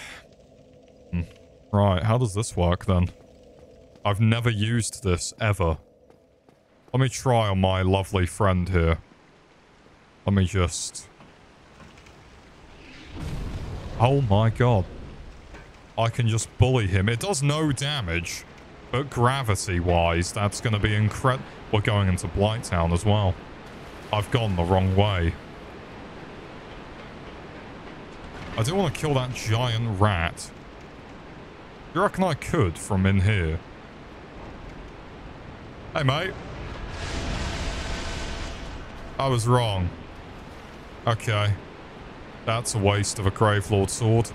Hmm. Right, how does this work then? I've never used this, ever. Let me try on my lovely friend here. Let me just... Oh my god. I can just bully him. It does no damage. But gravity-wise, that's going to be incredible. We're going into Blighttown as well. I've gone the wrong way. I do want to kill that giant rat. You reckon I could from in here? Hey, mate. I was wrong. Okay. That's a waste of a Gravelord sword.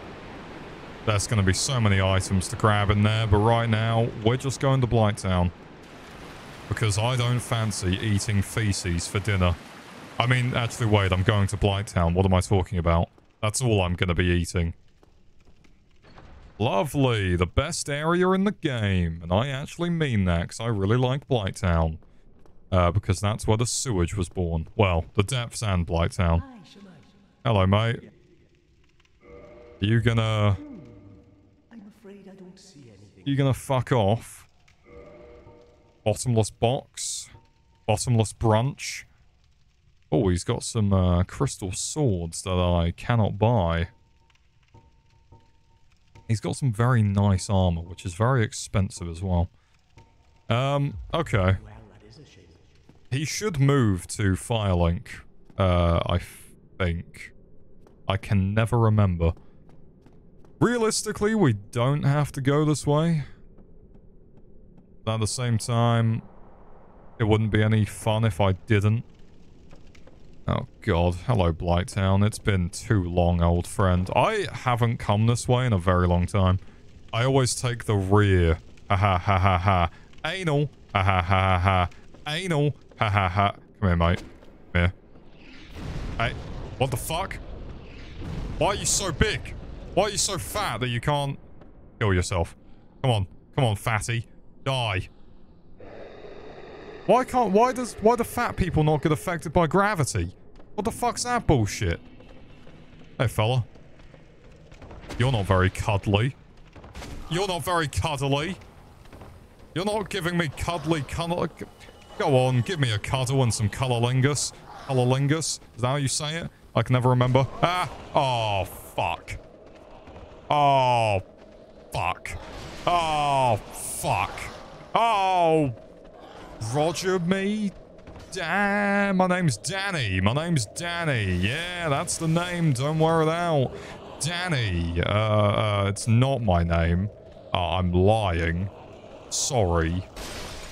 There's going to be so many items to grab in there, but right now, we're just going to Blighttown. Because I don't fancy eating feces for dinner. I mean, actually, wait, I'm going to Blighttown. What am I talking about? That's all I'm going to be eating. Lovely. The best area in the game. And I actually mean that because I really like Blighttown. Uh, because that's where the sewage was born. Well, the depths and Blighttown. Hello, mate. Are you gonna... I'm afraid I don't see anything. You gonna fuck off? Bottomless box? Bottomless brunch? Oh, he's got some uh, crystal swords that I cannot buy. He's got some very nice armor, which is very expensive as well. Um, okay. Well, that is a shame. He should move to Firelink, uh, I think. I can never remember. Realistically, we don't have to go this way. But at the same time, it wouldn't be any fun if I didn't. Oh god, hello Blighttown. It's been too long, old friend. I haven't come this way in a very long time. I always take the rear. Ha ha ha ha ha. Anal. Ha ha ha ha ha. Anal. Ha ha ha. Come here, mate. Come here. Hey, what the fuck? Why are you so big? Why are you so fat that you can't kill yourself? Come on. Come on, fatty. Die. Why can't, why does, why do fat people not get affected by gravity? What the fuck's that bullshit? Hey, fella. You're not very cuddly. You're not very cuddly. You're not giving me cuddly cuddle. Go on, give me a cuddle and some cololingus. Cololingus? Is that how you say it? I can never remember. Ah! Oh, fuck. Oh, fuck. Oh, fuck. Oh, Roger me? Damn, my name's Danny. My name's Danny. Yeah, that's the name. Don't wear it out. Danny. Uh, uh, it's not my name. Uh, I'm lying. Sorry.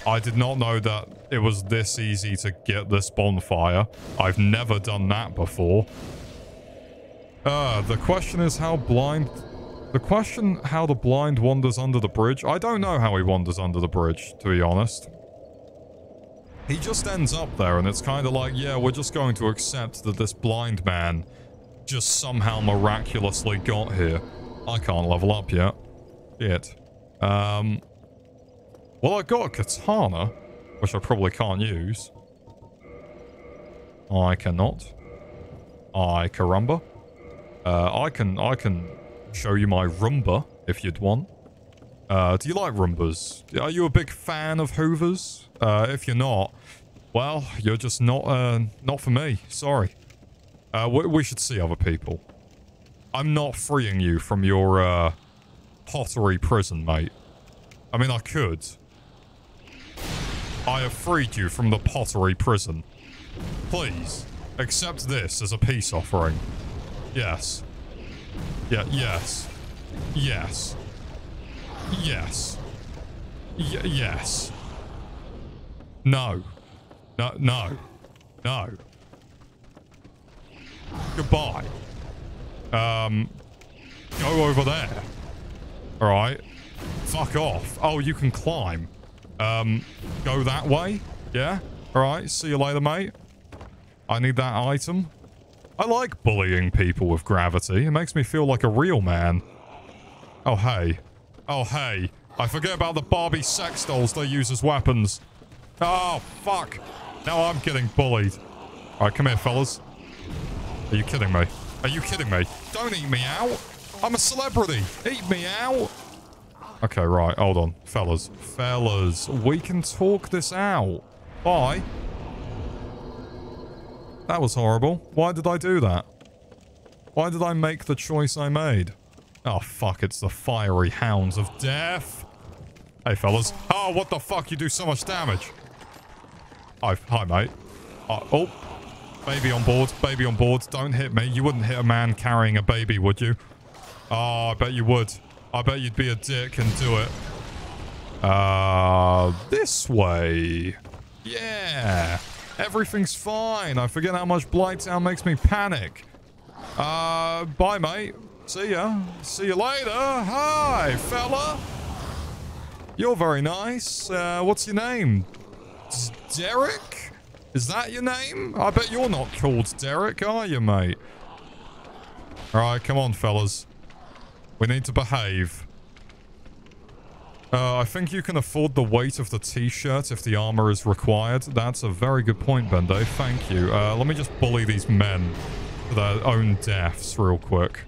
I did not know that it was this easy to get this bonfire. I've never done that before. Uh, the question is how blind... The question how the blind wanders under the bridge. I don't know how he wanders under the bridge, to be honest. He just ends up there and it's kind of like, yeah, we're just going to accept that this blind man just somehow miraculously got here. I can't level up yet. Shit. Um, well, I got a katana, which I probably can't use. I cannot. I caramba. Uh, I can, I can show you my rumba if you'd want. Uh, do you like Roombas? Are you a big fan of Hoovers? Uh, if you're not, well, you're just not, uh, not for me. Sorry. Uh, we, we should see other people. I'm not freeing you from your, uh, pottery prison, mate. I mean, I could. I have freed you from the pottery prison. Please, accept this as a peace offering. Yes. Yeah, yes. Yes. Yes. Y yes. No. No, no. No. Goodbye. Um, go over there. Alright. Fuck off. Oh, you can climb. Um, go that way. Yeah? Alright, see you later, mate. I need that item. I like bullying people with gravity. It makes me feel like a real man. Oh, hey. Oh, hey. I forget about the Barbie sex dolls they use as weapons. Oh, fuck. Now I'm getting bullied. All right, come here, fellas. Are you kidding me? Are you kidding me? Don't eat me out. I'm a celebrity. Eat me out. Okay, right. Hold on. Fellas. Fellas. We can talk this out. Bye. That was horrible. Why did I do that? Why did I make the choice I made? Oh, fuck. It's the fiery hounds of death. Hey, fellas. Oh, what the fuck? You do so much damage. Hi, hi mate. Uh, oh, baby on board. Baby on board. Don't hit me. You wouldn't hit a man carrying a baby, would you? Oh, I bet you would. I bet you'd be a dick and do it. Uh, this way. Yeah. Everything's fine. I forget how much Blighttown makes me panic. Uh, bye, mate. See ya. See you later. Hi, fella. You're very nice. Uh, what's your name? Derek? Is that your name? I bet you're not called Derek, are you, mate? Alright, come on, fellas. We need to behave. Uh, I think you can afford the weight of the t-shirt if the armor is required. That's a very good point, Bendo. Thank you. Uh, let me just bully these men to their own deaths real quick.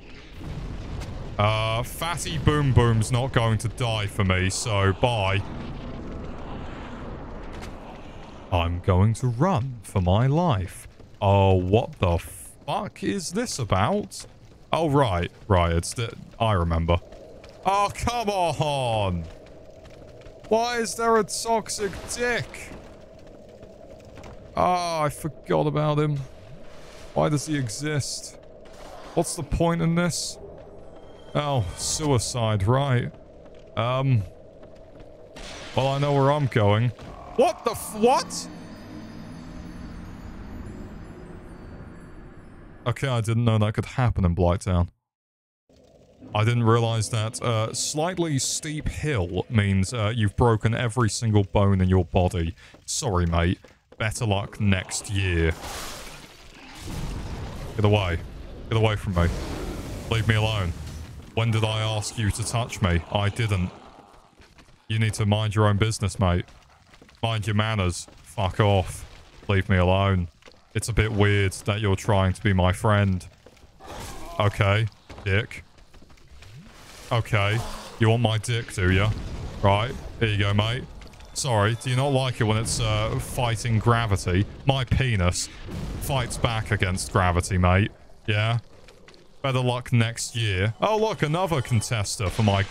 Uh, Fatty Boom Boom's not going to die for me, so bye. I'm going to run for my life. Oh, what the fuck is this about? Oh, right. Right, it's... The, I remember. Oh, come on! Why is there a toxic dick? Ah, oh, I forgot about him. Why does he exist? What's the point in this? Oh, suicide, right. Um... Well, I know where I'm going. What the what? Okay, I didn't know that could happen in Blighttown. I didn't realize that uh, slightly steep hill means uh, you've broken every single bone in your body. Sorry, mate. Better luck next year. Get away. Get away from me. Leave me alone. When did I ask you to touch me? I didn't. You need to mind your own business, mate. Mind your manners. Fuck off. Leave me alone. It's a bit weird that you're trying to be my friend. Okay, dick. Okay. You want my dick, do you? Right. Here you go, mate. Sorry, do you not like it when it's uh, fighting gravity? My penis fights back against gravity, mate. Yeah? Better luck next year. Oh, look, another contester for my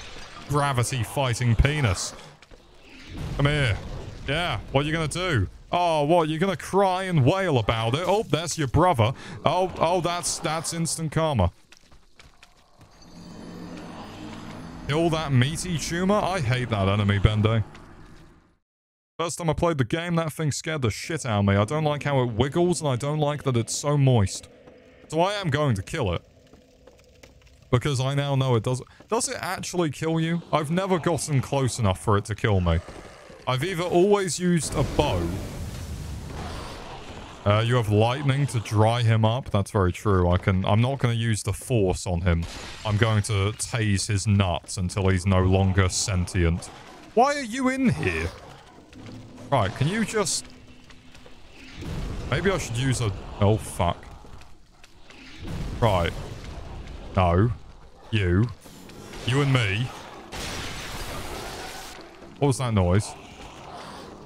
gravity fighting penis. Come here. Yeah, what are you going to do? Oh, what? You're to cry and wail about it? Oh, there's your brother. Oh, oh, that's that's instant karma. Kill that meaty tumor? I hate that enemy, Bendo. First time I played the game, that thing scared the shit out of me. I don't like how it wiggles, and I don't like that it's so moist. So I am going to kill it. Because I now know it does... Does it actually kill you? I've never gotten close enough for it to kill me. I've either always used a bow. Uh, you have lightning to dry him up. That's very true. I can. I'm not going to use the force on him. I'm going to tase his nuts until he's no longer sentient. Why are you in here? Right, can you just... Maybe I should use a... Oh, fuck. Right. No. You. You and me. What was that noise?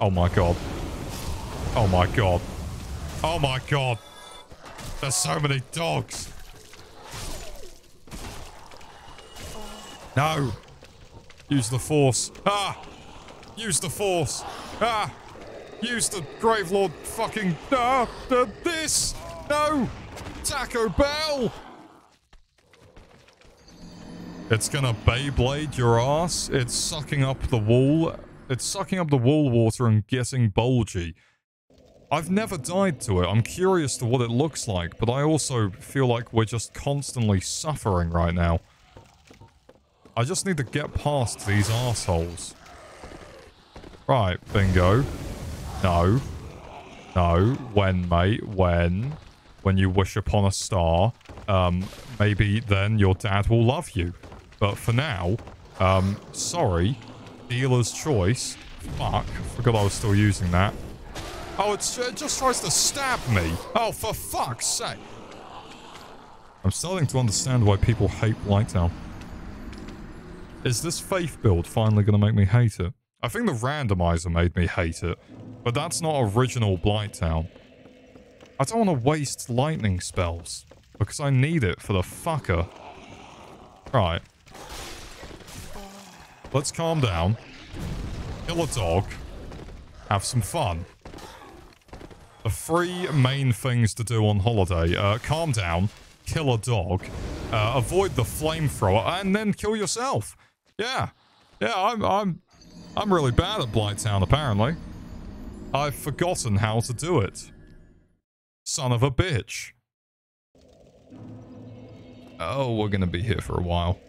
Oh my god. Oh my god. Oh my god. There's so many dogs. No. Use the force. Ah! Use the force. Ah! Use the Gravelord fucking... Ah! The, this! No! Taco Bell! It's gonna Beyblade your ass. It's sucking up the wall. It's sucking up the wall water and getting bulgy. I've never died to it. I'm curious to what it looks like, but I also feel like we're just constantly suffering right now. I just need to get past these assholes. Right, bingo. No. No. When, mate? When? When you wish upon a star. Um, maybe then your dad will love you. But for now, um, sorry, dealer's choice. Fuck, forgot I was still using that. Oh, it just tries to stab me. Oh, for fuck's sake. I'm starting to understand why people hate Blighttown. Is this faith build finally going to make me hate it? I think the randomizer made me hate it, but that's not original Blighttown. I don't want to waste lightning spells, because I need it for the fucker. Right. Let's calm down. kill a dog, have some fun. The three main things to do on holiday. Uh, calm down, kill a dog, uh, avoid the flamethrower, and then kill yourself. Yeah. Yeah, I'm, I'm, I'm really bad at Blighttown, apparently. I've forgotten how to do it. Son of a bitch. Oh, we're going to be here for a while.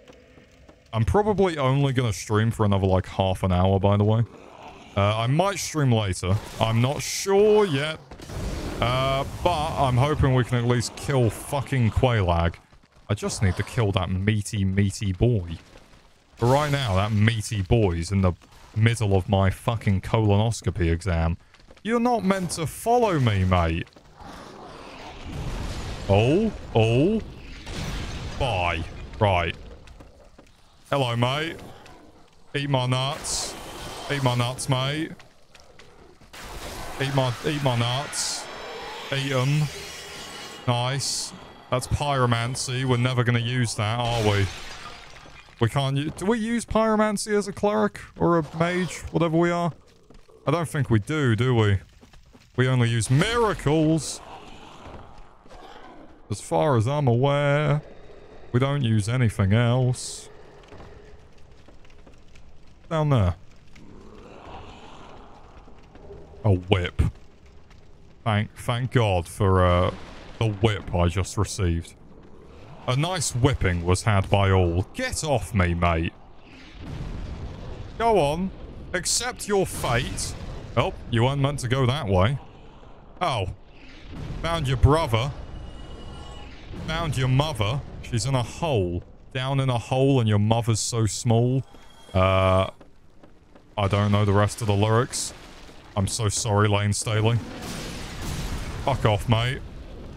I'm probably only going to stream for another, like, half an hour, by the way. Uh, I might stream later. I'm not sure yet. Uh, but I'm hoping we can at least kill fucking Quelaag. I just need to kill that meaty, meaty boy. But right now, that meaty boy's in the middle of my fucking colonoscopy exam. You're not meant to follow me, mate. Oh, oh. Bye. Right. Hello, mate. Eat my nuts. Eat my nuts, mate. Eat my, eat my nuts. Eat them. Nice. That's pyromancy. We're never going to use that, are we? We can't use... Do we use pyromancy as a cleric? Or a mage? Whatever we are? I don't think we do, do we? We only use miracles. As far as I'm aware, we don't use anything else. Down there. A whip. Thank, thank God for uh, the whip I just received. A nice whipping was had by all. Get off me, mate. Go on. Accept your fate. Oh, you weren't meant to go that way. Oh. Found your brother. Found your mother. She's in a hole. Down in a hole and your mother's so small. Uh, I don't know the rest of the lyrics. I'm so sorry, Layne Staley. Fuck off, mate.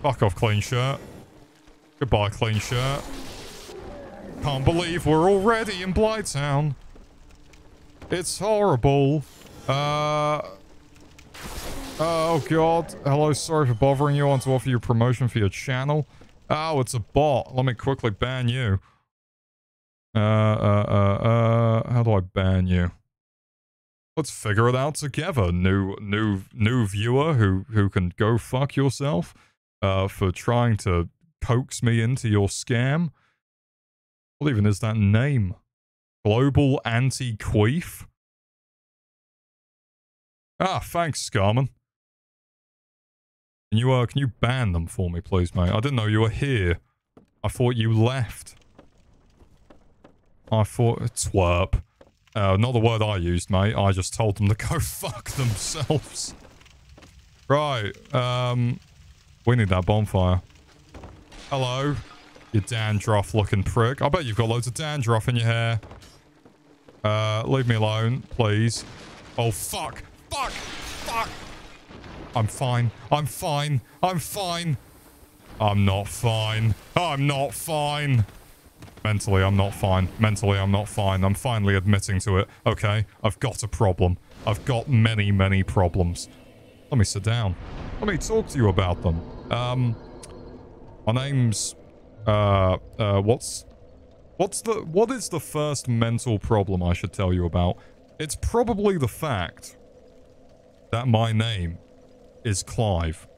Fuck off, clean shirt. Goodbye, clean shirt. Can't believe we're already in Blighttown. It's horrible. Uh... Oh, God. Hello, sorry for bothering you. I want to offer you promotion for your channel. Oh, it's a bot. Let me quickly ban you. Uh, uh, uh, uh, how do I ban you? Let's figure it out together. New, new, new viewer who, who can go fuck yourself, uh, for trying to coax me into your scam. What even is that name? Global Anti-Queef? Ah, thanks, Scarman. Can you, uh, can you ban them for me, please, mate? I didn't know you were here. I thought you left. I thought... Twerp. Uh, not the word I used, mate. I just told them to go fuck themselves. Right, um... We need that bonfire. Hello, you dandruff-looking prick. I bet you've got loads of dandruff in your hair. Uh, leave me alone, please. Oh, fuck! Fuck! Fuck! I'm fine. I'm fine. I'm fine. I'm not fine. I'm not fine. Mentally, I'm not fine. Mentally, I'm not fine. I'm finally admitting to it. Okay, I've got a problem. I've got many, many problems. Let me sit down. Let me talk to you about them. Um, my name's, uh, uh, what's, what's the, what is the first mental problem I should tell you about? It's probably the fact that my name is Clive.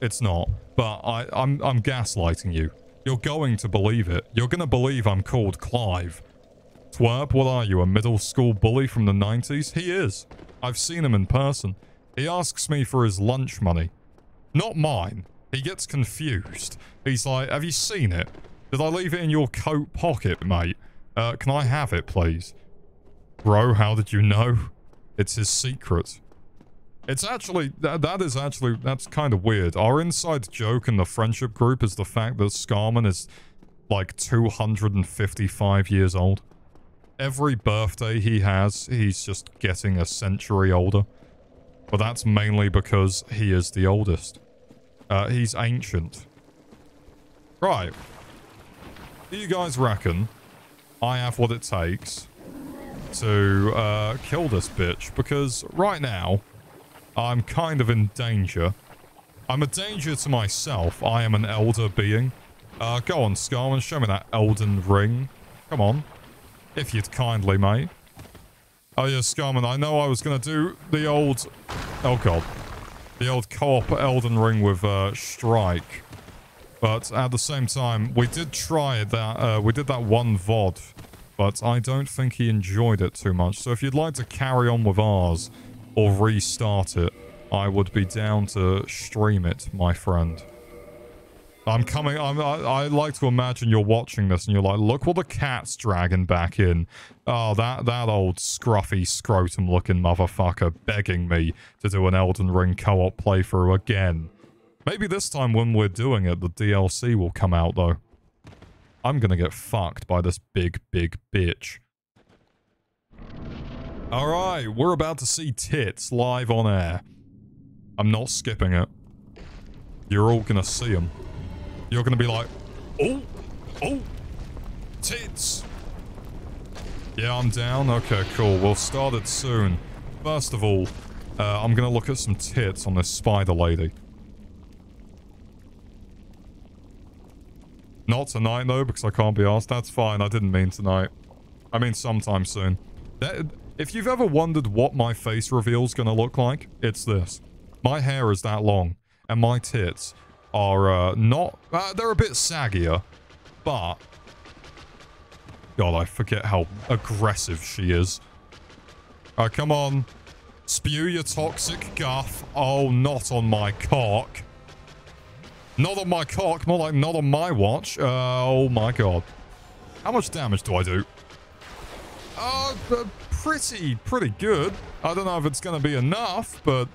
It's not, but I, I'm, I'm gaslighting you. You're going to believe it. You're going to believe I'm called Clive. Twerp, what are you, a middle school bully from the 90s? He is. I've seen him in person. He asks me for his lunch money. Not mine. He gets confused. He's like, have you seen it? Did I leave it in your coat pocket, mate? Uh, can I have it, please? Bro, how did you know? It's his secret. It's actually, that, that is actually, that's kind of weird. Our inside joke in the friendship group is the fact that Scarman is like 255 years old. Every birthday he has, he's just getting a century older. But that's mainly because he is the oldest. Uh, he's ancient. Right. Do you guys reckon I have what it takes to uh, kill this bitch? Because right now, I'm kind of in danger. I'm a danger to myself. I am an elder being. Uh, go on, Scarman. Show me that Elden Ring. Come on. If you'd kindly, mate. Oh yeah, Scarman, I know I was going to do the old... Oh god. The old co-op Elden Ring with uh, Strike. But at the same time, we did try. That uh, We did that one VOD. But I don't think he enjoyed it too much. So if you'd like to carry on with ours or restart it, I would be down to stream it, my friend. I'm coming. I'm, I, I like to imagine you're watching this and you're like, look what the cat's dragging back in. Oh, that that old scruffy scrotum looking motherfucker begging me to do an Elden Ring co-op playthrough again. Maybe this time when we're doing it, the DLC will come out though. I'm gonna get fucked by this big, big bitch. Alright, we're about to see tits live on air. I'm not skipping it. You're all gonna see them. You're going to be like, oh, oh, tits. Yeah, I'm down. Okay, cool. We'll start it soon. First of all, uh, I'm going to look at some tits on this spider lady. Not tonight, though, because I can't be asked. That's fine. I didn't mean tonight. I mean sometime soon. That, if you've ever wondered what my face reveal is going to look like, it's this. My hair is that long, and my tits are uh, not... Uh, they're a bit saggier, but... God, I forget how aggressive she is. Uh, come on. Spew your toxic guff. Oh, not on my cock. Not on my cock. More like not on my watch. Uh, oh, my God. How much damage do I do? Uh, uh, pretty, pretty good. I don't know if it's going to be enough, but...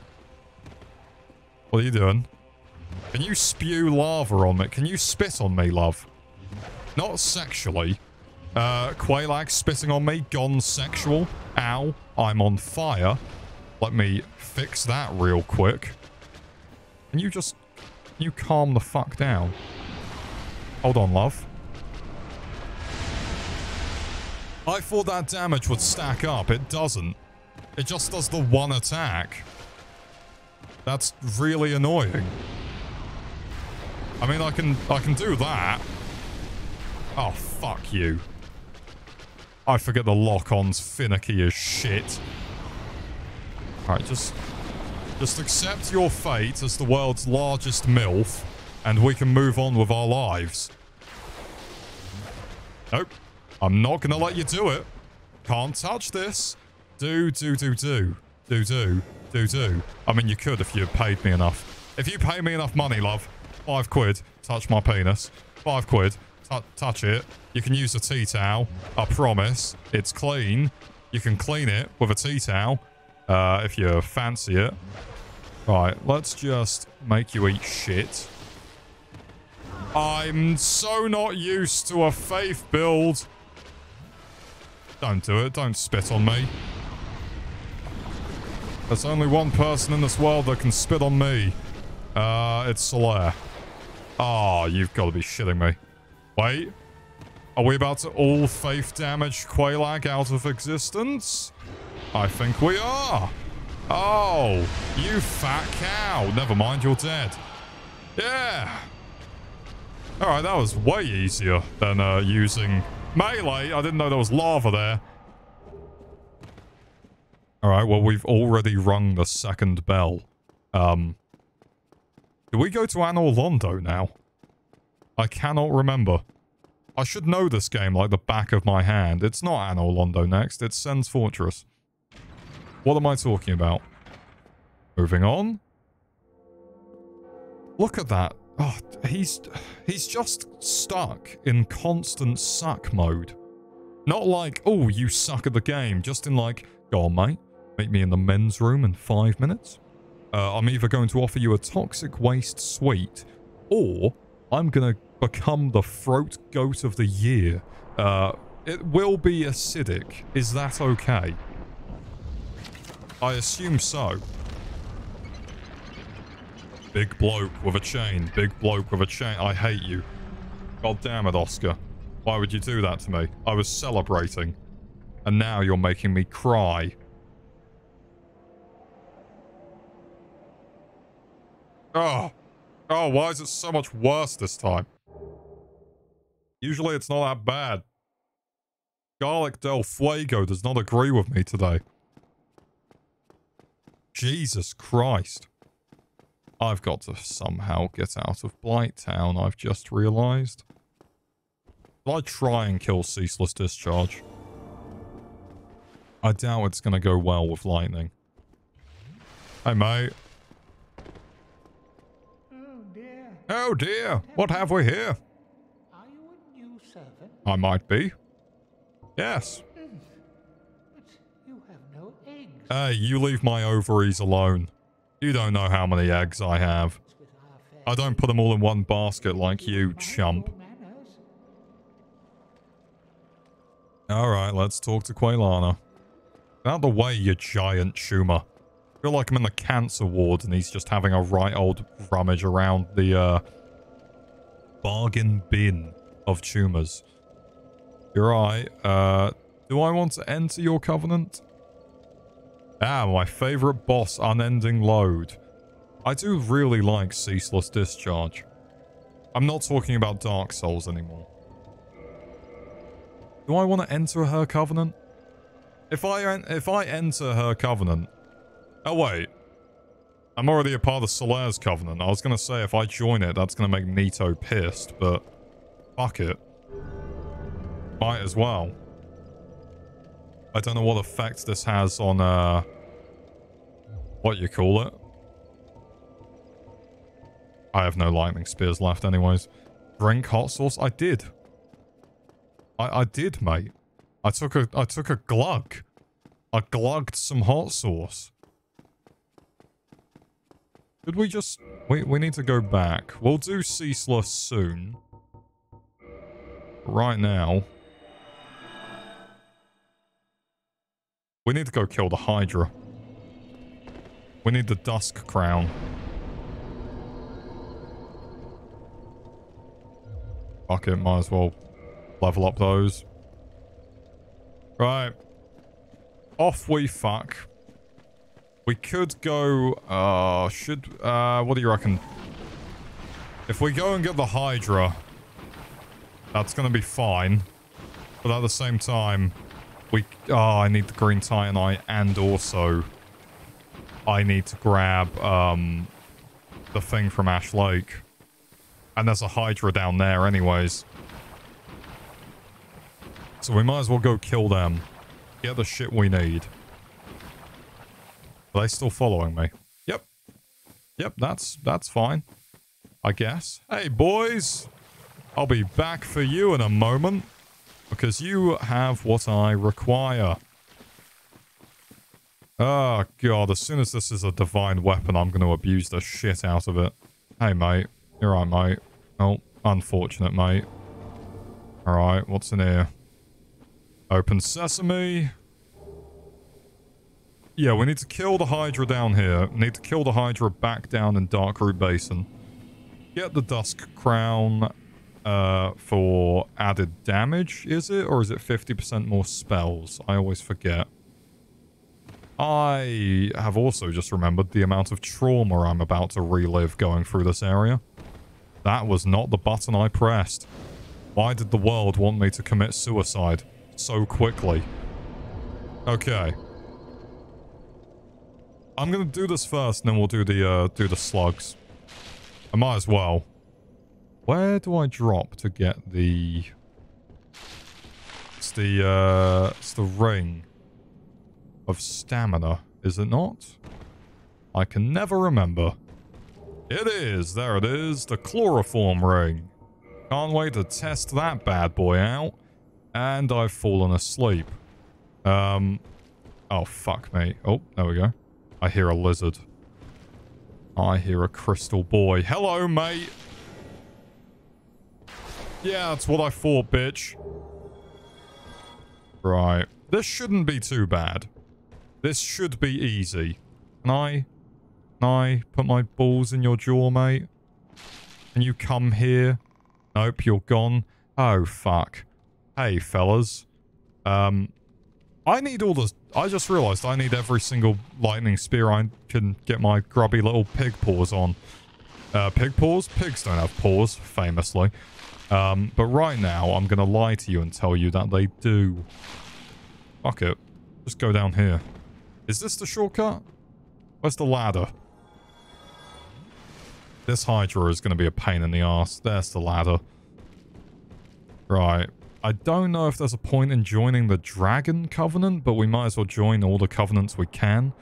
What are you doing? Can you spew lava on me? Can you spit on me, love? Not sexually. Uh, Quelaag spitting on me, gone sexual. Ow, I'm on fire. Let me fix that real quick. Can you just... Can you calm the fuck down? Hold on, love. I thought that damage would stack up. It doesn't. It just does the one attack. That's really annoying. I mean, I can I can do that. Oh, fuck you. I forget the lock-on's finicky as shit. Alright, just... Just accept your fate as the world's largest MILF, and we can move on with our lives. Nope. I'm not gonna let you do it. Can't touch this. Do, do, do, do. Do, do, do, do. I mean, you could if you paid me enough. If you pay me enough money, love, Five quid. Touch my penis. Five quid. touch it. You can use a tea towel. I promise. It's clean. You can clean it with a tea towel. Uh, if you fancy it. Right, let's just make you eat shit. I'm so not used to a faith build. Don't do it. Don't spit on me. There's only one person in this world that can spit on me. Uh, it's Solaire. Oh, you've got to be shitting me. Wait. Are we about to all faith damage Quelaag out of existence? I think we are. Oh, you fat cow. Never mind, you're dead. Yeah. Alright, that was way easier than uh, using melee. I didn't know there was lava there. Alright, well, we've already rung the second bell. Um, do we go to Anor Londo now? I cannot remember. I should know this game like the back of my hand. It's not Anor Londo next, it's Sen's Fortress. What am I talking about? Moving on. Look at that. Oh, he's he's just stuck in constant suck mode. Not like, oh, you suck at the game. Just in like, go on, mate. Meet me in the men's room in five minutes. Uh, I'm either going to offer you a toxic waste suite, or I'm going to become the throat goat of the year. Uh, it will be acidic. Is that okay? I assume so. Big bloke with a chain. Big bloke with a chain. I hate you. God damn it, Oscar. Why would you do that to me? I was celebrating. And now you're making me cry. Oh. Oh, why is it so much worse this time? Usually it's not that bad. Garlic Del Fuego does not agree with me today. Jesus Christ. I've got to somehow get out of Blight Town, I've just realised. Will I try and kill Ceaseless Discharge? I doubt it's going to go well with lightning. Hey, mate. Oh dear. Oh, dear. What have we here? Are you a new servant? I might be. Yes. Hmm. But you have no eggs. Hey, you leave my ovaries alone. You don't know how many eggs I have. I don't put them all in one basket like you, chump. Alright, let's talk to Quelana. Out of the way, you giant Schumer. I feel like I'm in the cancer ward and he's just having a right old rummage around the, uh, bargain bin of tumors. You're right. Uh, do I want to enter your covenant? Ah, my favorite boss, Unending Load. I do really like Ceaseless Discharge. I'm not talking about Dark Souls anymore. Do I want to enter her covenant? If I if I enter her covenant, oh wait, I'm already a part of the Solaire's covenant. I was gonna say if I join it, that's gonna make Nito pissed, but fuck it, might as well. I don't know what effect this has on uh, what you call it. I have no lightning spears left, anyways. Drink hot sauce. I did. I, I did, mate. I took a I took a glug. I glugged some hot sauce. Did we just we we need to go back. We'll do ceaseless soon. Right now. We need to go kill the Hydra. We need the Dusk Crown. Fuck it, might as well level up those. Right. Off we fuck. We could go, uh, should, uh, what do you reckon? If we go and get the Hydra, that's gonna be fine. But at the same time, we, oh, I need the Green Titanite and also I need to grab, um, the thing from Ash Lake. And there's a Hydra down there anyways. So we might as well go kill them. Get the shit we need. Are they still following me? Yep. Yep, that's that's fine. I guess. Hey, boys. I'll be back for you in a moment. Because you have what I require. Oh, God. As soon as this is a divine weapon, I'm going to abuse the shit out of it. Hey, mate. You're right, mate. Oh, unfortunate, mate. Alright, what's in here? Open sesame. Yeah, we need to kill the Hydra down here. We need to kill the Hydra back down in Darkroot Basin. Get the Dusk Crown uh, for added damage, is it? Or is it 50% more spells? I always forget. I have also just remembered the amount of trauma I'm about to relive going through this area. That was not the button I pressed. Why did the world want me to commit suicide so quickly? Okay. I'm gonna do this first, and then we'll do the uh, do the slugs. I might as well. Where do I drop to get the? It's the uh, it's the ring of stamina, is it not? I can never remember. It is. There it is. The chloroform ring. Can't wait to test that bad boy out. And I've fallen asleep. Um. Oh, fuck me. Oh, there we go. I hear a lizard. I hear a crystal boy. Hello, mate. Yeah, that's what I thought, bitch. Right. This shouldn't be too bad. This should be easy. Can I... Can I put my balls in your jaw, mate? Can you come here? Nope, you're gone. Oh, fuck. Hey, fellas. Um, I need all the... I just realised I need every single lightning spear I can get my grubby little pig paws on. Uh, pig paws? Pigs don't have paws, famously. Um, but right now, I'm going to lie to you and tell you that they do. Fuck it. Just go down here. Is this the shortcut? Where's the ladder? This Hydra is going to be a pain in the ass. There's the ladder. Right. I don't know if there's a point in joining the Dragon Covenant, but we might as well join all the covenants we can.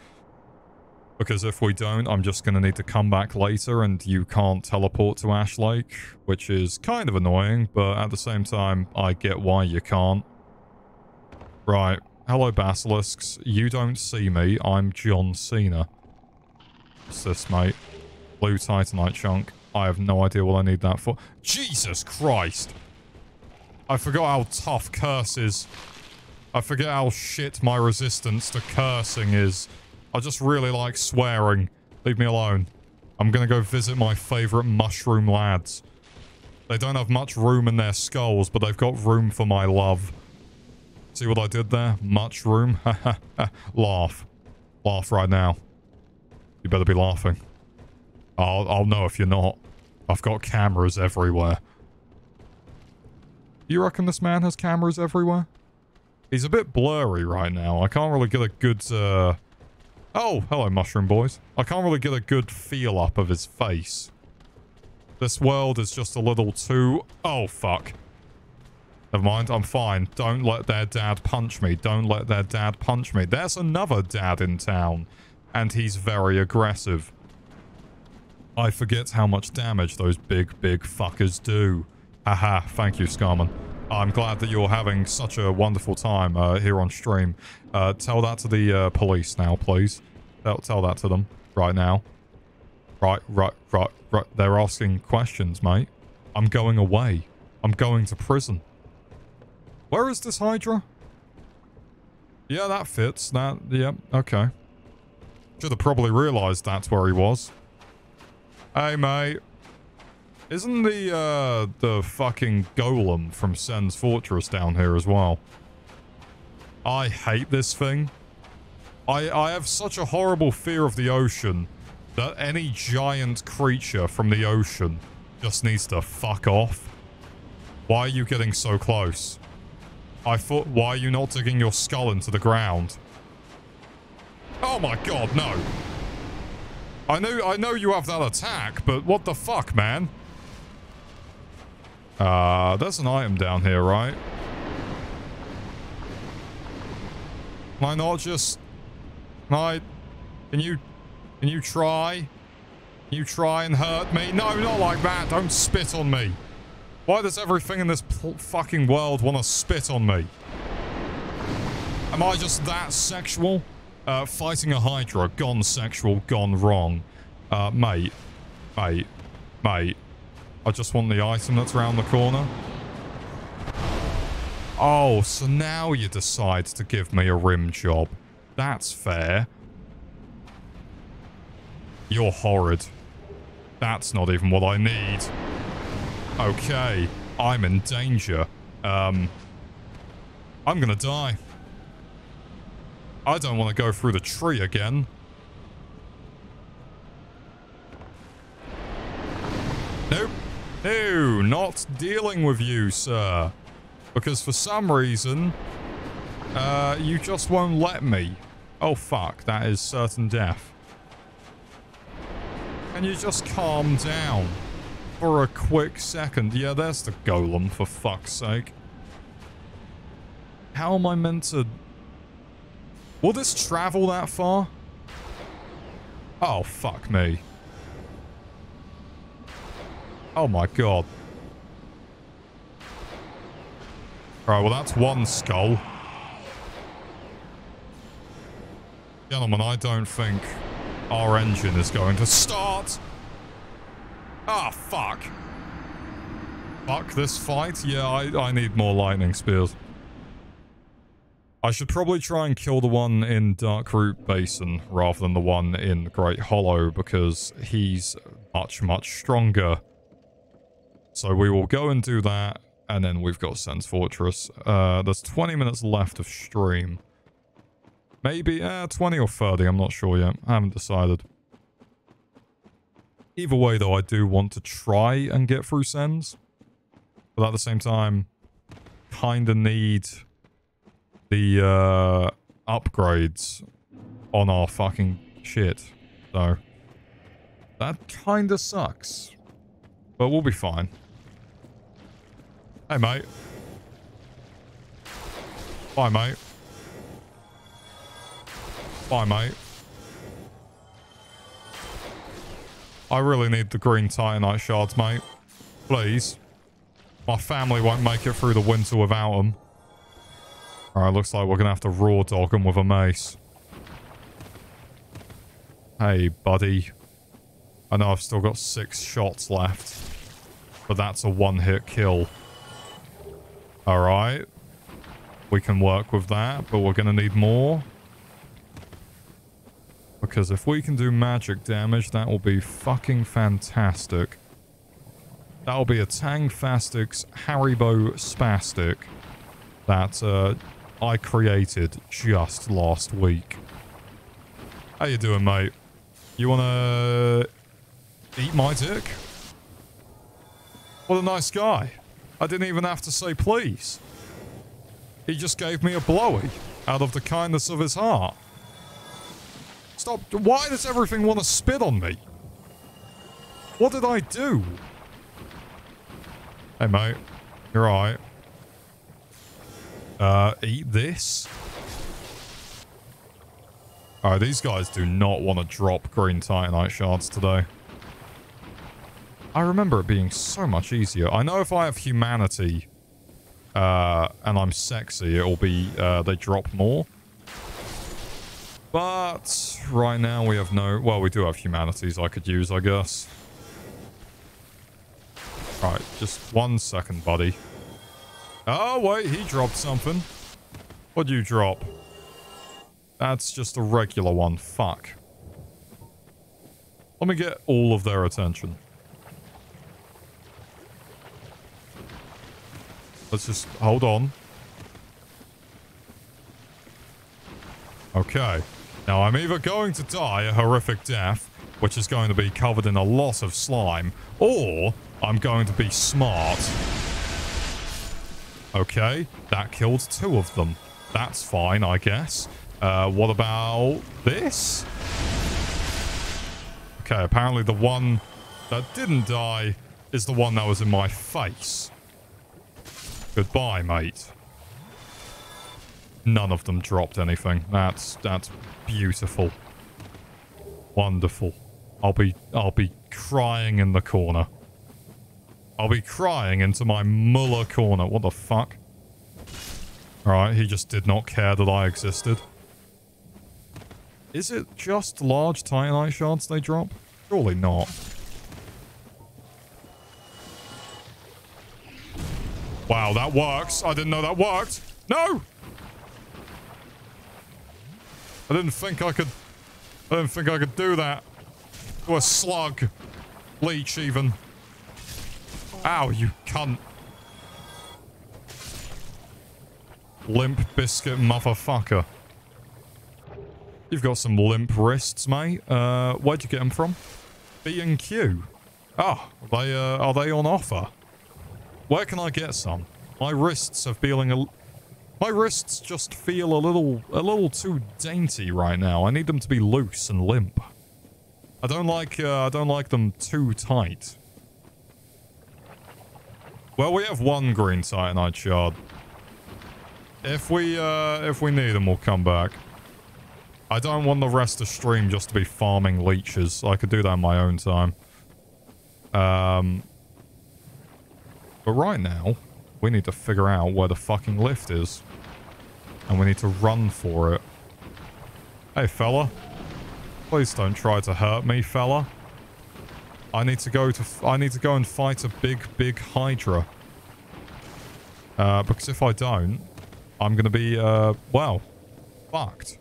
Because if we don't, I'm just going to need to come back later and you can't teleport to Ash Lake, which is kind of annoying, but at the same time, I get why you can't. Right. Hello, Basilisks. You don't see me. I'm John Cena. What's this, mate? Blue Titanite chunk. I have no idea what I need that for. Jesus Christ! I forgot how tough curse is. I forget how shit my resistance to cursing is. I just really like swearing. Leave me alone. I'm gonna go visit my favourite mushroom lads. They don't have much room in their skulls, but they've got room for my love. See what I did there? Much room? Laugh. Laugh right now. You better be laughing. I'll, I'll know if you're not. I've got cameras everywhere. You reckon this man has cameras everywhere? He's a bit blurry right now. I can't really get a good, uh... Oh, hello, mushroom boys. I can't really get a good feel up of his face. This world is just a little too... Oh, fuck. Never mind, I'm fine. Don't let their dad punch me. Don't let their dad punch me. There's another dad in town, and he's very aggressive. I forget how much damage those big, big fuckers do. Haha, thank you, Scarman. I'm glad that you're having such a wonderful time uh, here on stream. Uh, tell that to the uh, police now, please. Tell, tell that to them right now. Right, right, right, right. They're asking questions, mate. I'm going away. I'm going to prison. Where is this Hydra? Yeah, that fits. That, yeah, okay. Should have probably realized that's where he was. Hey, mate. Isn't the, uh, the fucking golem from Sen's Fortress down here as well? I hate this thing. I, I have such a horrible fear of the ocean that any giant creature from the ocean just needs to fuck off. Why are you getting so close? I thought, why are you not digging your skull into the ground? Oh my god, no. I know, I know you have that attack, but what the fuck, man? Uh, there's an item down here, right? Can I not just... Can I... Can you... Can you try? Can you try and hurt me? No, not like that. Don't spit on me. Why does everything in this fucking world want to spit on me? Am I just that sexual? Uh, fighting a Hydra, gone sexual, gone wrong. Uh, mate. Mate. Mate. I just want the item that's around the corner. Oh, so now you decide to give me a rim job. That's fair. You're horrid. That's not even what I need. Okay, I'm in danger. Um, I'm gonna die. I don't want to go through the tree again. Nope. No, not dealing with you, sir. Because for some reason, uh, you just won't let me. Oh, fuck. That is certain death. Can you just calm down? for a quick second. Yeah, there's the golem, for fuck's sake. How am I meant to... Will this travel that far? Oh, fuck me. Oh my god. Alright, well that's one skull. Gentlemen, I don't think our engine is going to start. Ah, oh, fuck. Fuck this fight? Yeah, I, I need more lightning spears. I should probably try and kill the one in Darkroot Basin rather than the one in Great Hollow because he's much, much stronger. So we will go and do that, and then we've got Sen's Fortress. Uh, there's 20 minutes left of stream. Maybe, uh, 20 or 30, I'm not sure yet. I haven't decided. Either way, though, I do want to try and get through Sens. But at the same time, kind of need the uh, upgrades on our fucking shit. So, that kind of sucks. But we'll be fine. Hey, mate. Bye, mate. Bye, mate. I really need the green titanite shards, mate. Please. My family won't make it through the winter without them. Alright, looks like we're going to have to raw dog them with a mace. Hey, buddy. I know I've still got six shots left. But that's a one-hit kill. Alright. We can work with that, but we're going to need more. Because if we can do magic damage, that will be fucking fantastic. That'll be a Tangfastics Haribo Spastic that uh, I created just last week. How you doing, mate? You wanna eat my dick? What a nice guy. I didn't even have to say please. He just gave me a blowy out of the kindness of his heart. Stop. Why does everything want to spit on me? What did I do? Hey, mate. You're right. Uh, eat this. Alright, these guys do not want to drop green titanite shards today. I remember it being so much easier. I know if I have humanity uh, and I'm sexy, it'll be, uh, they drop more. But right now we have no... Well, we do have humanities I could use, I guess. Right, just one second, buddy. Oh, wait, he dropped something. What'd you drop? That's just a regular one. Fuck. Let me get all of their attention. Let's just hold on. Okay. Now, I'm either going to die a horrific death, which is going to be covered in a lot of slime, or I'm going to be smart. Okay, that killed two of them. That's fine, I guess. Uh, what about this? Okay, apparently the one that didn't die is the one that was in my face. Goodbye, mate. None of them dropped anything. That's that's beautiful. Wonderful. I'll be I'll be crying in the corner. I'll be crying into my Muller corner. What the fuck? Alright, he just did not care that I existed. Is it just large titanite shards they drop? Surely not. Wow, that works. I didn't know that worked. No! I didn't think I could... I didn't think I could do that. To a slug. Leech, even. Ow, you cunt. Limp biscuit motherfucker. You've got some limp wrists, mate. Uh, where'd you get them from? B&Q. Oh, are they, uh, are they on offer? Where can I get some? My wrists are feeling a... My wrists just feel a little, a little too dainty right now. I need them to be loose and limp. I don't like, uh, I don't like them too tight. Well, we have one green titanite shard. If we, uh, if we need them, we'll come back. I don't want the rest of stream just to be farming leeches. I could do that in my own time. Um, but right now, we need to figure out where the fucking lift is. And we need to run for it. Hey, fella. Please don't try to hurt me, fella. I need to go to... I need to go and fight a big, big Hydra. Uh, because if I don't, I'm going to be, uh, well, fucked.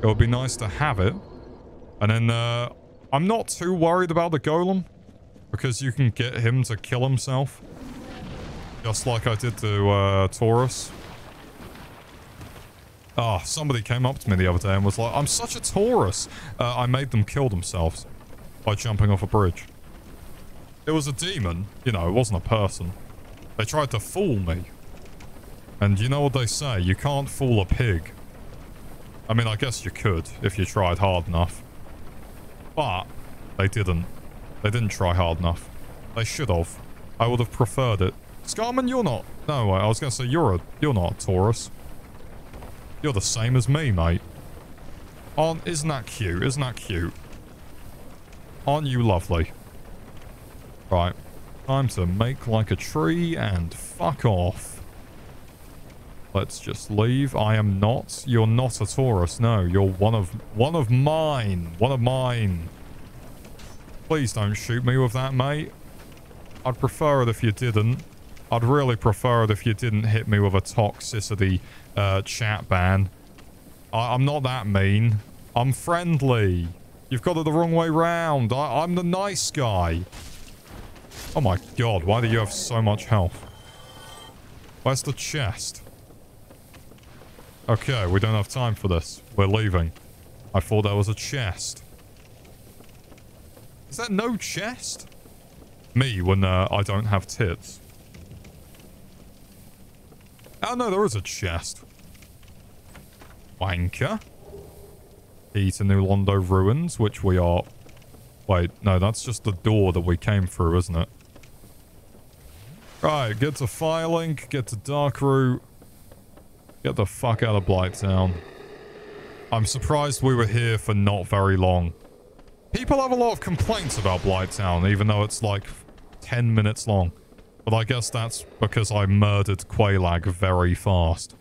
It would be nice to have it. And then, uh, I'm not too worried about the golem. Because you can get him to kill himself. Just like I did to uh, Taurus. Oh, somebody came up to me the other day and was like, I'm such a Taurus. Uh, I made them kill themselves by jumping off a bridge. It was a demon. You know, it wasn't a person. They tried to fool me. And you know what they say? You can't fool a pig. I mean, I guess you could if you tried hard enough. But they didn't. They didn't try hard enough. They should have. I would have preferred it. Scarman, you're not. No, I was going to say you're a. You're not a Taurus. You're the same as me, mate. Aren't, isn't that cute? Isn't that cute? Aren't you lovely? Right. Time to make like a tree and fuck off. Let's just leave. I am not. You're not a Taurus. No, you're one of one of mine. One of mine. Please don't shoot me with that, mate. I'd prefer it if you didn't. I'd really prefer it if you didn't hit me with a toxicity uh, chat ban. I I'm not that mean. I'm friendly. You've got it the wrong way round. I I'm the nice guy. Oh my god, why do you have so much health? Where's the chest? Okay, we don't have time for this. We're leaving. I thought there was a chest. Is that no chest? Me when uh, I don't have tits. Oh no, there is a chest. Wanker. To New Londo Ruins, which we are... Wait, no, that's just the door that we came through, isn't it? Right, get to Firelink, get to Darkroot. Get the fuck out of Blighttown. I'm surprised we were here for not very long. People have a lot of complaints about Blighttown, even though it's like 10 minutes long. But I guess that's because I murdered Quelaag very fast.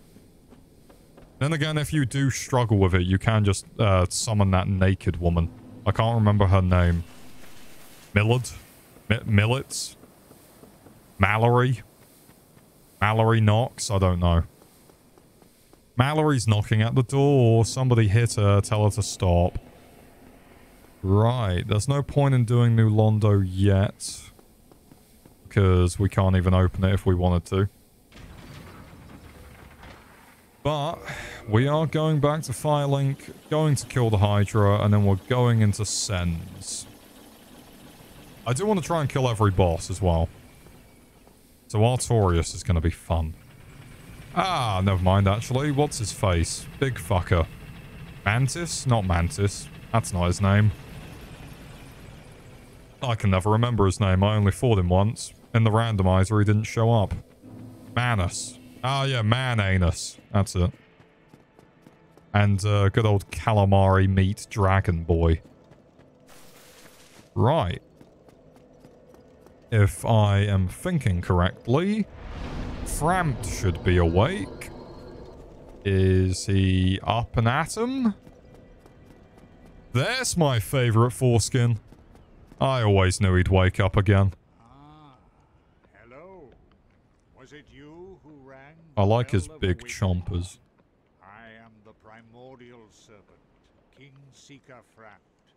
Then again, if you do struggle with it, you can just uh, summon that naked woman. I can't remember her name. Millard? M Millets? Mallory? Mallory Knox? I don't know. Mallory's knocking at the door. Somebody hit her. Tell her to stop. Right. There's no point in doing New Londo yet. Because we can't even open it if we wanted to. But we are going back to Firelink, going to kill the Hydra, and then we're going into Sens. I do want to try and kill every boss as well. So Artorias is going to be fun. Ah, never mind actually. What's his face? Big fucker. Mantis? Not Mantis. That's not his name. I can never remember his name. I only fought him once. In the randomizer, he didn't show up. Manus. Oh, yeah, Man-Anus. That's it. And uh, good old calamari meat dragon boy. Right. If I am thinking correctly, Frampt should be awake. Is he up and at him? There's my favourite foreskin. I always knew he'd wake up again. Ah, hello. Was it you who rang? I like his big chompers. I am the primordial serpent, King Seeker Frampt,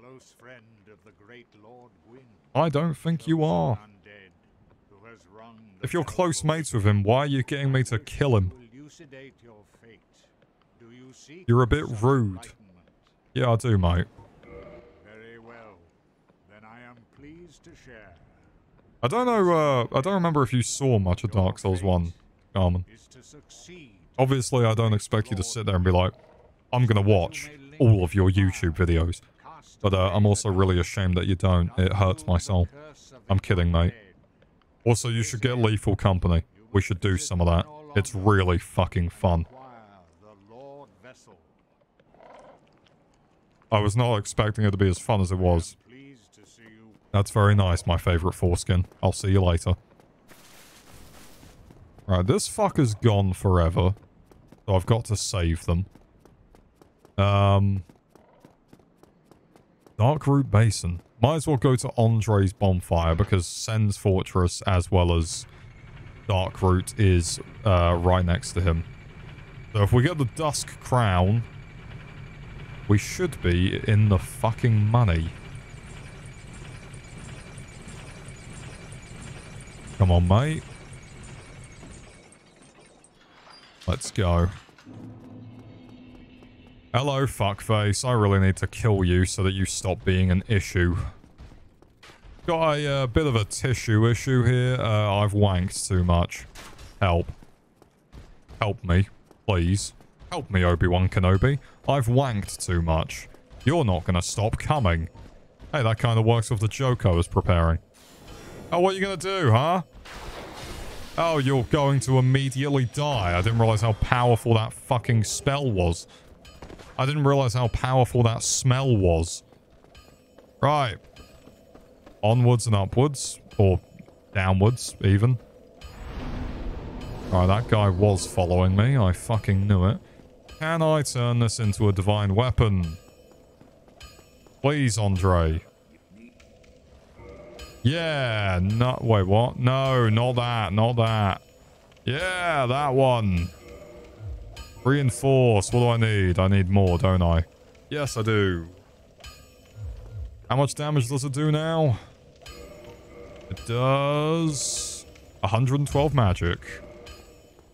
close friend of the great Lord Gwyn. I don't think you are. undead, who has rung the If you're close mates with him, why are you getting me to kill him? will your fate. Do you seek You're a bit rude. Yeah, I do, mate. Very well. Then I am pleased to share. I don't know, uh, I don't remember if you saw much of Dark Souls 1, Garmin. Obviously, I don't expect you to sit there and be like, I'm gonna watch all of your YouTube videos. But uh, I'm also really ashamed that you don't. It hurts my soul. I'm kidding, mate. Also, you should get Lethal Company. We should do some of that. It's really fucking fun. I was not expecting it to be as fun as it was. Pleased to see you. That's very nice, my favourite foreskin. I'll see you later. Right, this fucker's gone forever. So I've got to save them. Um... Darkroot Basin. Might as well go to Andre's Bonfire because Sen's Fortress as well as Darkroot is uh, right next to him. So if we get the Dusk Crown, we should be in the fucking money. Come on, mate. Let's go. Hello, fuckface. I really need to kill you so that you stop being an issue. Got a uh, bit of a tissue issue here. Uh, I've wanked too much. Help. Help me, please. Help me, Obi-Wan Kenobi. I've wanked too much. You're not going to stop coming. Hey, that kind of works with the joke I was preparing. Oh, what are you going to do, huh? Oh, you're going to immediately die. I didn't realize how powerful that fucking spell was. I didn't realize how powerful that smell was. Right. Onwards and upwards. Or downwards, even. Alright, that guy was following me. I fucking knew it. Can I turn this into a divine weapon? Please, Andre. Yeah, no, wait, what? No, not that, not that. Yeah, that one. Reinforce, what do I need? I need more, don't I? Yes, I do. How much damage does it do now? It does... 112 magic.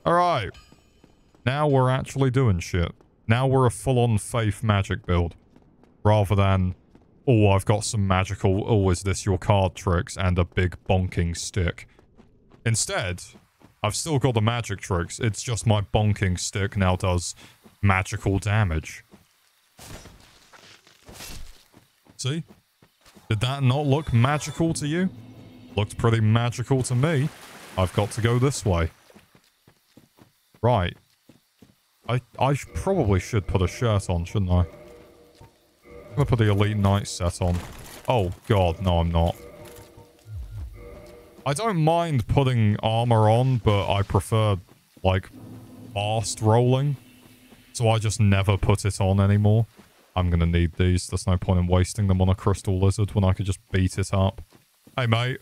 Alright. Now we're actually doing shit. Now we're a full-on faith magic build. Rather than, oh, I've got some magical, oh, is this your card tricks, and a big bonking stick. Instead, I've still got the magic tricks. It's just my bonking stick now does magical damage. See? Did that not look magical to you? Looked pretty magical to me. I've got to go this way. Right. I, I probably should put a shirt on, shouldn't I? I'm gonna put the Elite Knight set on. Oh, God. No, I'm not. I don't mind putting armor on, but I prefer, like, fast rolling. So I just never put it on anymore. I'm gonna need these. There's no point in wasting them on a crystal lizard when I could just beat it up. Hey, mate.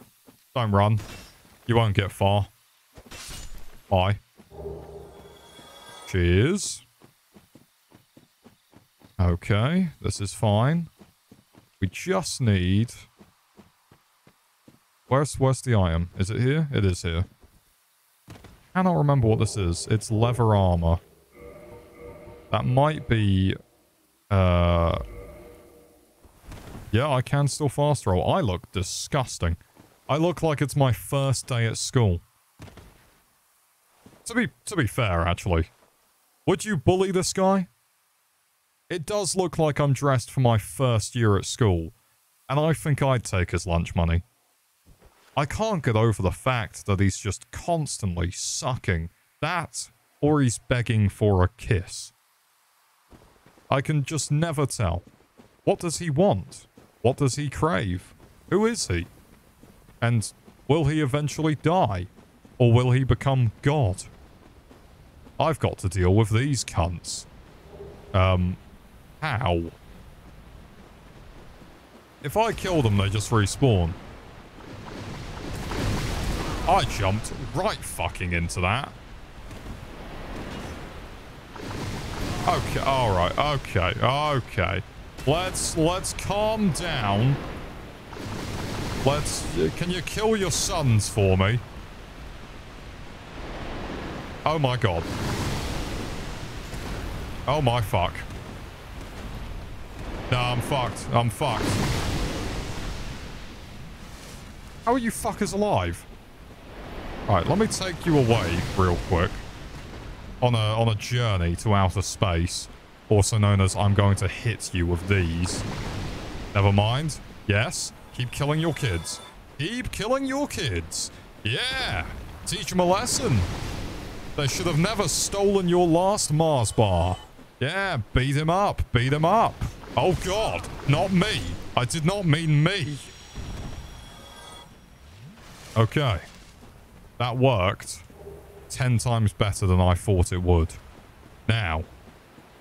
Don't run. You won't get far. Bye. Cheers. Okay, this is fine. We just need... Where's, where's the item? Is it here? It is here. Cannot remember what this is. It's leather armor. That might be... Uh... Yeah, I can still fast roll. I look disgusting. I look like it's my first day at school. To be, to be fair, actually. Would you bully this guy? It does look like I'm dressed for my first year at school, and I think I'd take his lunch money. I can't get over the fact that he's just constantly sucking that, or he's begging for a kiss. I can just never tell. What does he want? What does he crave? Who is he? And will he eventually die? Or will he become God? I've got to deal with these cunts. Um, how? If I kill them, they just respawn. I jumped right fucking into that. Okay, alright, okay, okay. Let's, let's calm down. Let's, can you kill your sons for me? Oh my god. Oh my fuck. Nah, I'm fucked. I'm fucked. How are you fuckers alive? Alright, let me take you away real quick. On a, on a journey to outer space. Also known as I'm going to hit you with these. Never mind. Yes. Keep killing your kids. Keep killing your kids. Yeah. Teach them a lesson. They should have never stolen your last Mars bar. Yeah, beat him up. Beat him up. Oh, God. Not me. I did not mean me. Okay. That worked. Ten times better than I thought it would. Now,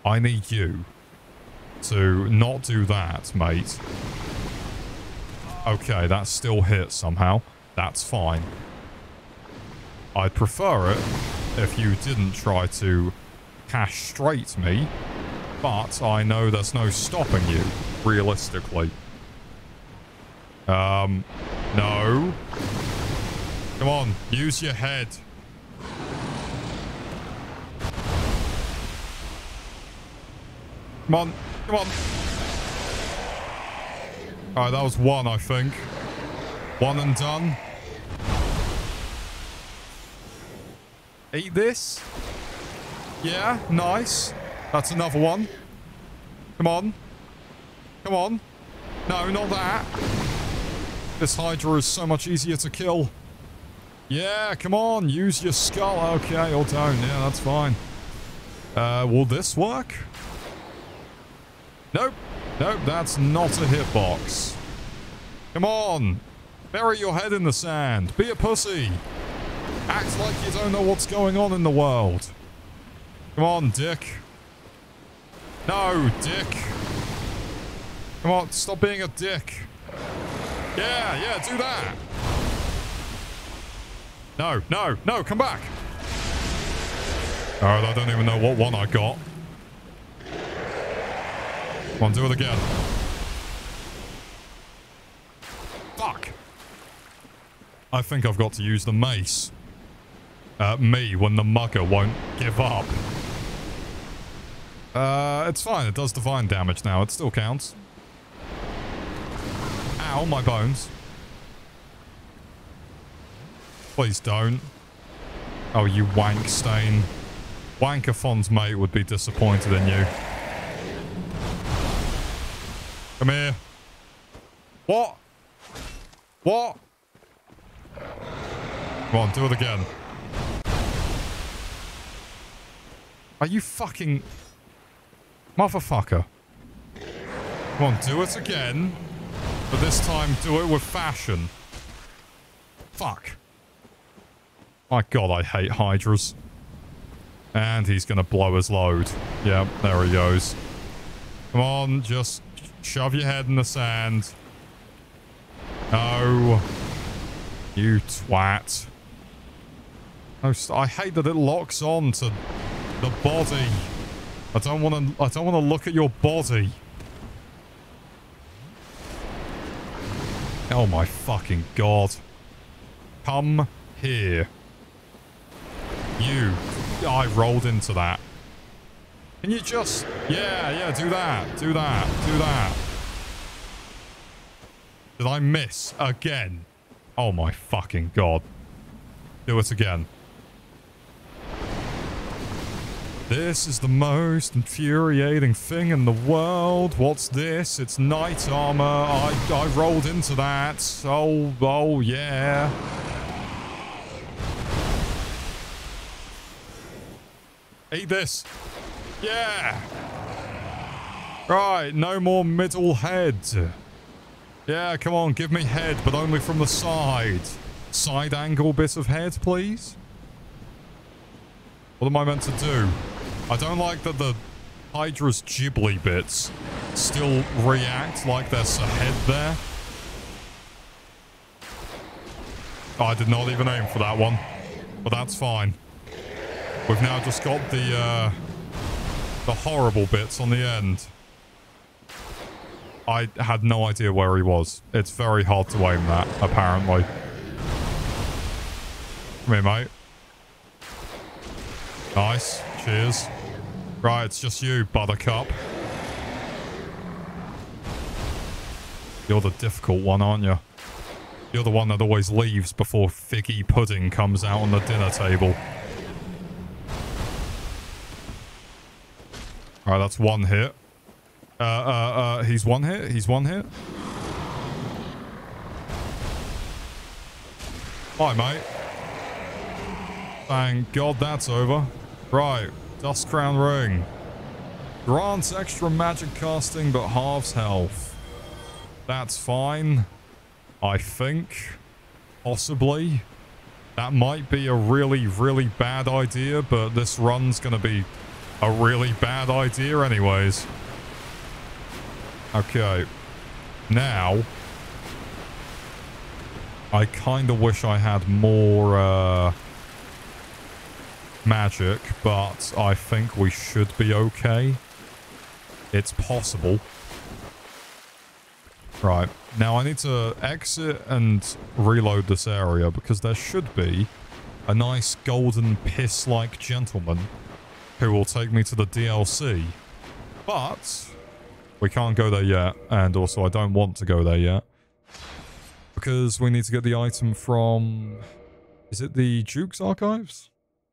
I need you to not do that, mate. Okay, that still hit somehow. That's fine. I'd prefer it if you didn't try to castrate me, but I know there's no stopping you, realistically. Um, no. Come on, use your head. Come on. Come on. Alright, that was one, I think. One and done. Eat this. Yeah, nice. That's another one. Come on. Come on. No, not that. This Hydra is so much easier to kill. Yeah, come on. Use your skull. Okay, or don't. Yeah, that's fine. Uh, will this work? Nope. Nope, that's not a hitbox. Come on. Bury your head in the sand. Be a pussy. Act like you don't know what's going on in the world. Come on, dick. No, dick. Come on, stop being a dick. Yeah, yeah, do that. No, no, no, come back. Alright, I don't even know what one I got. Come on, do it again. Fuck. I think I've got to use the mace. Uh, me, when the mugger won't give up. Uh, it's fine. It does divine damage now. It still counts. Ow, my bones. Please don't. Oh, you wank stain. Wankathon's mate would be disappointed in you. Come here. What? What? Come on, do it again. Are you fucking... Motherfucker. Come on, do it again. But this time, do it with fashion. Fuck. My god, I hate Hydras. And he's to blow his load. Yep, there he goes. Come on, just shove your head in the sand. No. You twat. I hate that it locks on to the body. I don't want to. I don't want to look at your body. Oh my fucking god! Come here. You. I rolled into that. Can you just... Yeah, yeah, do that. Do that. Do that. Did I miss again? Oh my fucking god. Do it again. This is the most infuriating thing in the world. What's this? It's knight armor. I, I rolled into that. Oh, oh yeah. Eat this. Yeah. Right, no more middle head. Yeah, come on, give me head, but only from the side. Side angle bit of head, please. What am I meant to do? I don't like that the Hydra's Ghibli bits still react like there's a head there. Oh, I did not even aim for that one, but that's fine. We've now just got the uh, the horrible bits on the end. I had no idea where he was. It's very hard to aim that, apparently. Come here, mate. Nice. Cheers. Right, it's just you, Buttercup. You're the difficult one, aren't you? You're the one that always leaves before figgy pudding comes out on the dinner table. Alright, that's one hit. Uh, uh, uh, he's one hit? He's one hit? Hi, mate. Thank God that's over. Right, Dusk Crown Ring. Grants extra magic casting, but halves health. That's fine. I think. Possibly. That might be a really, really bad idea, but this run's going to be a really bad idea anyways. Okay. Now, I kind of wish I had more uh, magic, but I think we should be okay. It's possible. Right. Now I need to exit and reload this area because there should be a nice golden piss-like gentleman who will take me to the DLC. But we can't go there yet. And also, I don't want to go there yet. Because we need to get the item from... Is it the Duke's Archives?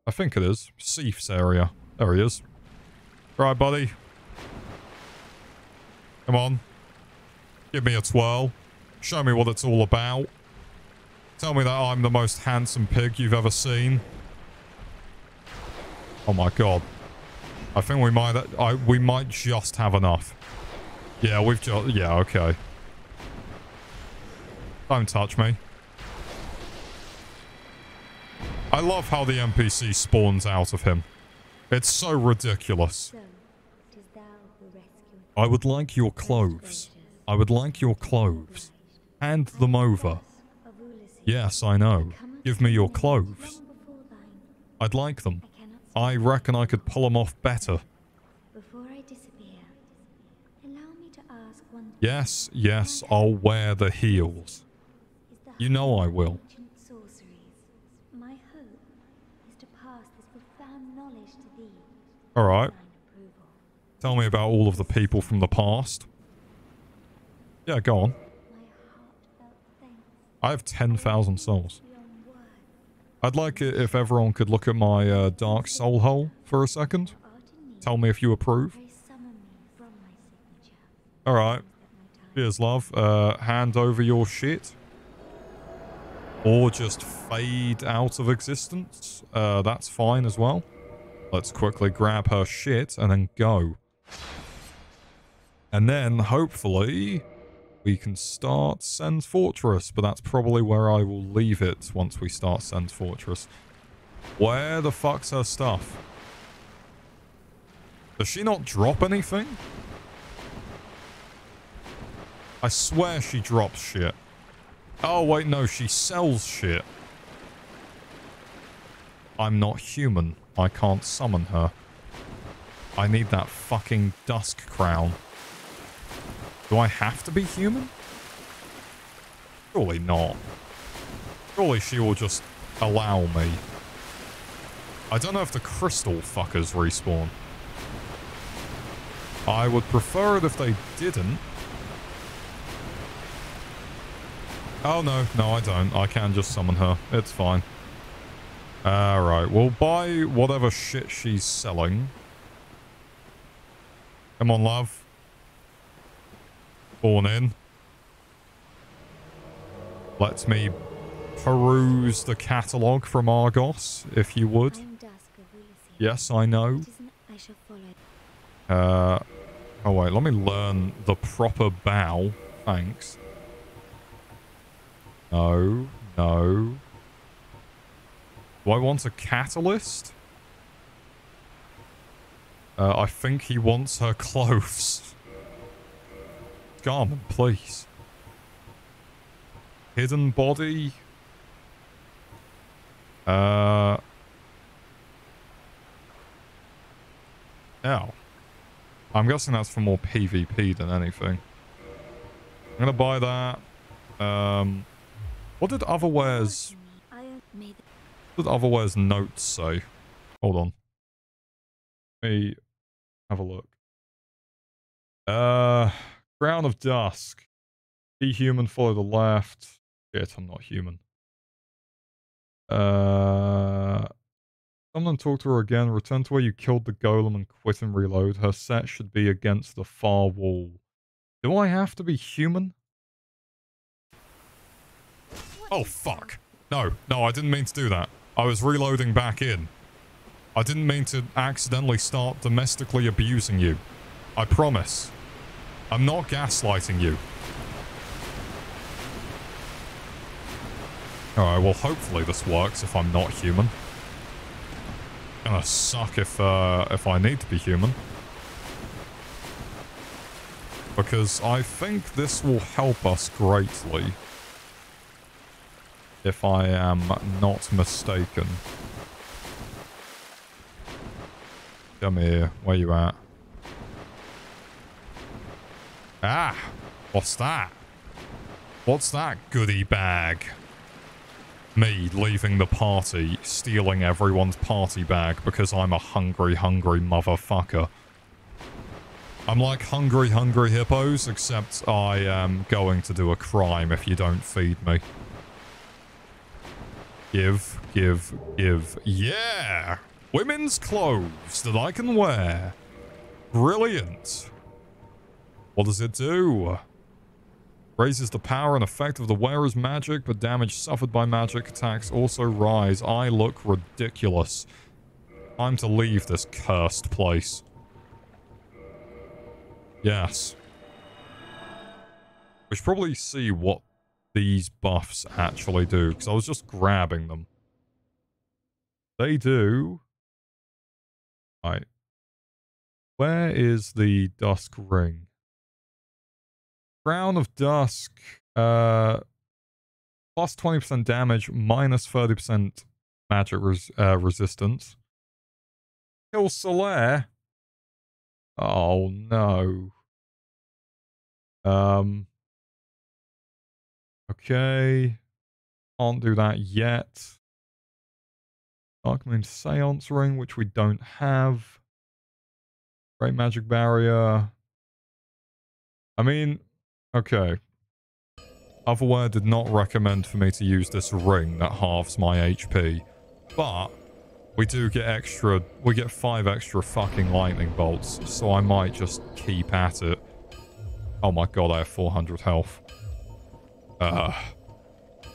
I think it is. Seath's area. There he is. Right, buddy. Come on. Give me a twirl. Show me what it's all about. Tell me that I'm the most handsome pig you've ever seen. Oh my god. I think we might uh, I we might just have enough. Yeah, we've just yeah, okay. Don't touch me. I love how the NPC spawns out of him. It's so ridiculous. I would like your clothes. I would like your clothes. Hand them over. Yes, I know. Give me your clothes. long before thine. I'd like them. I reckon I could pull them off better. Before I disappear, allow me to ask one Yes, yes, I'll wear the heels. You know I will. My hope is to pass this profound knowledge to thee. Alright. Tell me about all of the people from the past. Yeah, go on. My heartfelt thanks I have 10,000 souls. I'd like it if everyone could look at my uh, dark soul hole for a second. Thou art in need. Tell me if you approve. Pray summon me from my signature. Alright. That my time Cheers, love. Uh, hand over your shit. Or just fade out of existence. Uh, that's fine as well. Let's quickly grab her shit and then go. And then, hopefully, we can start Sen's Fortress. But that's probably where I will leave it once we start Sen's Fortress. Where the fuck's her stuff? Does she not drop anything? I swear she drops shit. Oh, wait, no, she sells shit. I'm not human. I can't summon her. I need that fucking dusk crown. Do I have to be human? Surely not. Surely she will just allow me. I don't know if the crystal fuckers respawn. I would prefer it if they didn't. Oh, no. No, I don't. I can just summon her. It's fine. Alright, we'll buy whatever shit she's selling. Come on, love. Born in. Let me peruse the catalogue from Argos, if you would. Yes, I know. Uh, oh wait, let me learn the proper bow. Thanks. No, no. Do I want a catalyst? Uh, I think he wants her clothes. Garment, please. Hidden body. Uh. Ow. I'm guessing that's for more PvP than anything. I'm gonna buy that. Um, what did Otherware's what did Otherware's notes say? Hold on. Let me have a look. Uh, Crown of Dusk. Be human, follow the left. Shit, I'm not human. Uh, someone talk to her again. Return to where you killed the golem and quit and reload. Her set should be against the far wall. Do I have to be human? Oh, fuck. No, no, I didn't mean to do that. I was reloading back in. I didn't mean to accidentally start domestically abusing you. I promise. I'm not gaslighting you. Alright, well hopefully this works if I'm not human. Gonna suck if, uh, if I need to be human. Because I think this will help us greatly. If I am not mistaken. Come here. Where you at? Ah! What's that? What's that goodie bag? Me leaving the party, stealing everyone's party bag because I'm a hungry, hungry motherfucker. I'm like hungry, hungry hippos, except I am going to do a crime if you don't feed me. Give, give, give. Yeah! Women's clothes that I can wear. Brilliant. What does it do? Raises the power and effect of the wearer's magic, but damage suffered by magic attacks also rise. I look ridiculous. Time to leave this cursed place. Yes. We should probably see what these buffs actually do, because I was just grabbing them. They do... Right. Where is the Dusk Ring? Crown of Dusk, uh, plus 20% damage, minus 30% magic res uh, resistance. Kill Solaire. Oh no. Um. Okay. Can't do that yet. Dark Moon Seance Ring, which we don't have. Great Magic Barrier. I mean, okay. Otherware did not recommend for me to use this ring that halves my HP. But we do get extra, we get five extra fucking lightning bolts. So I might just keep at it. Oh my god, I have 400 health. Uh,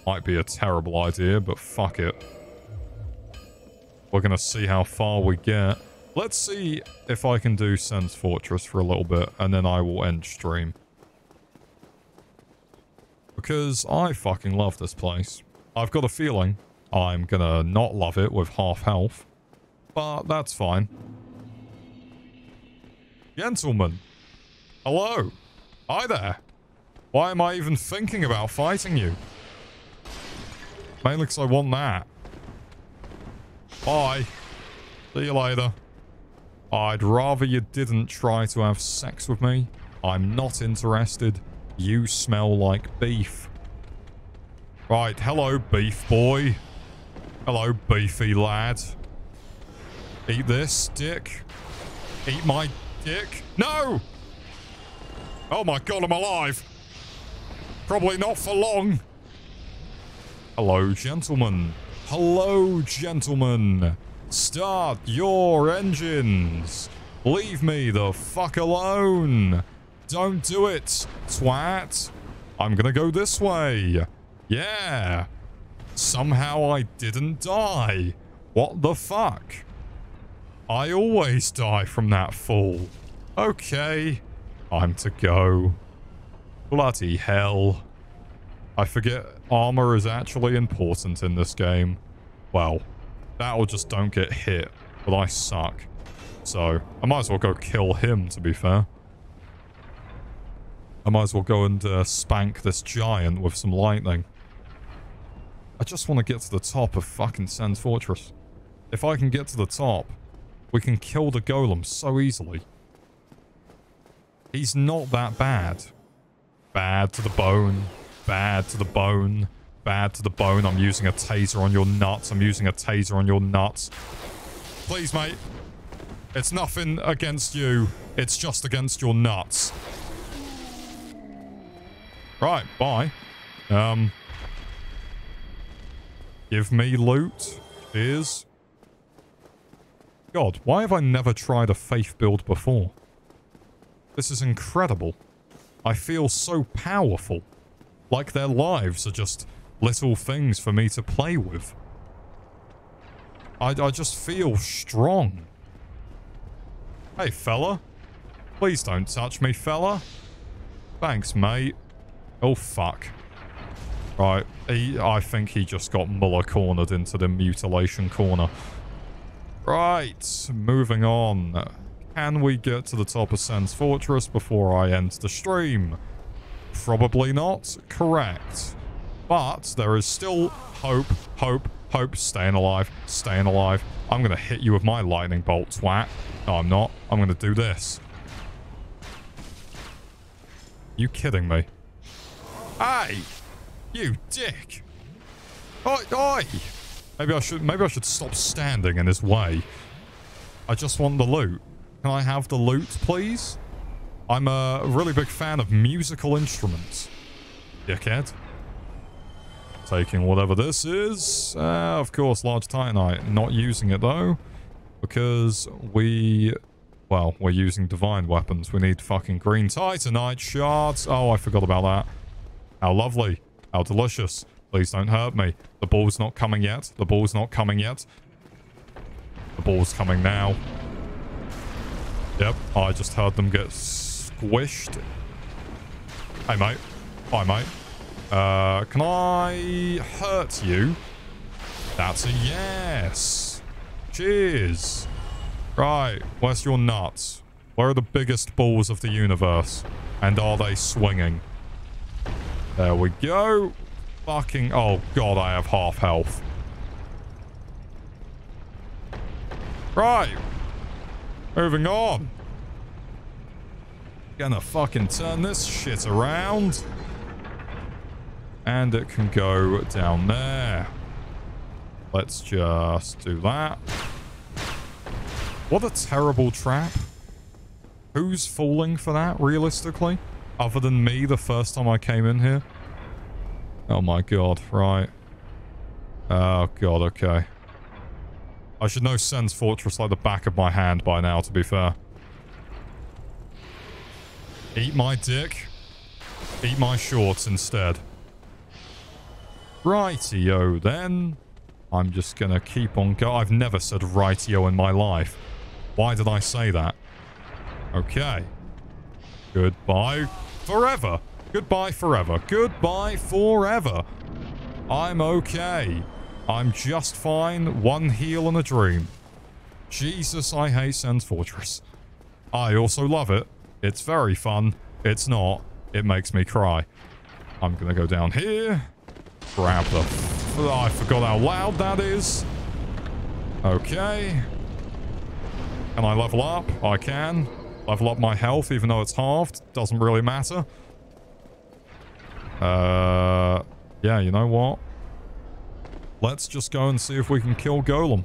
might be a terrible idea, but fuck it. We're going to see how far we get. Let's see if I can do Sen's Fortress for a little bit, and then I will end stream. Because I fucking love this place. I've got a feeling I'm gonna not love it with half health. But that's fine. Gentlemen. Hello. Hi there. Why am I even thinking about fighting you? Mainly because I want that. Bye. See you later. I'd rather you didn't try to have sex with me. I'm not interested. You smell like beef. Right, hello, beef boy. Hello, beefy lad. Eat this, dick. Eat my dick. No! Oh my god, I'm alive. Probably not for long. Hello, gentlemen. Hello, gentlemen. Start your engines. Leave me the fuck alone. Don't do it, twat. I'm gonna go this way. Yeah. Somehow I didn't die. What the fuck? I always die from that fall. Okay. Time to go. Bloody hell. I forget armor is actually important in this game. Well, that'll just don't get hit. But I suck. So, I might as well go kill him, to be fair. I might as well go and uh, spank this giant with some lightning. I just want to get to the top of fucking Sen's Fortress. If I can get to the top, we can kill the golem so easily. He's not that bad. Bad to the bone. Bad to the bone. Bad to the bone. I'm using a taser on your nuts. I'm using a taser on your nuts. Please, mate. It's nothing against you. It's just against your nuts. Right, bye. Um... Give me loot. Cheers. God, why have I never tried a faith build before? This is incredible. I feel so powerful. Like their lives are just little things for me to play with. I, I just feel strong. Hey, fella. Please don't touch me, fella. Thanks, mate. Oh, fuck. Right, he, I think he just got Muller cornered into the mutilation corner. Right, moving on. Can we get to the top of Sen's Fortress before I end the stream? Probably not. Correct. But there is still hope, hope, hope. Staying alive, staying alive. I'm going to hit you with my lightning bolt, twat. No, I'm not. I'm going to do this. You kidding me? Hey! You dick! Oi, oi! Maybe I should maybe I should stop standing in his way. I just want the loot. Can I have the loot, please? I'm a really big fan of musical instruments. Dickhead. Taking whatever this is. Uh, of course, large titanite. Not using it, though. Because we... Well, we're using divine weapons. We need fucking green titanite shards. Oh, I forgot about that. How lovely. How delicious. Please don't hurt me. The ball's not coming yet. The ball's not coming yet. The ball's coming now. Yep, I just heard them get squished. Hey, mate. Hi, mate. Uh, can I hurt you? That's a yes. Cheers. Right, where's your nuts? Where are the biggest balls of the universe? And are they swinging? There we go. Fucking... Oh, God, I have half health. Right. Moving on. Gonna fucking turn this shit around. And it can go down there. Let's just do that. What a terrible trap. Who's falling for that, realistically? Other than me the first time I came in here? Oh my god, right. Oh god, okay. I should know Sen's Fortress like the back of my hand by now, to be fair. Eat my dick. Eat my shorts instead. Rightio then. I'm just gonna keep on going. I've never said rightio in my life. Why did I say that? Okay. Goodbye forever. Goodbye forever. Goodbye forever. I'm okay. I'm just fine. One heal and a dream. Jesus, I hate Sen's Fortress. I also love it. It's very fun. It's not. It makes me cry. I'm gonna go down here. Grab the... Oh, I forgot how loud that is. Okay. Can I level up? I can. Level up my health, even though it's halved. Doesn't really matter. Uh, yeah, you know what? Let's just go and see if we can kill Golem.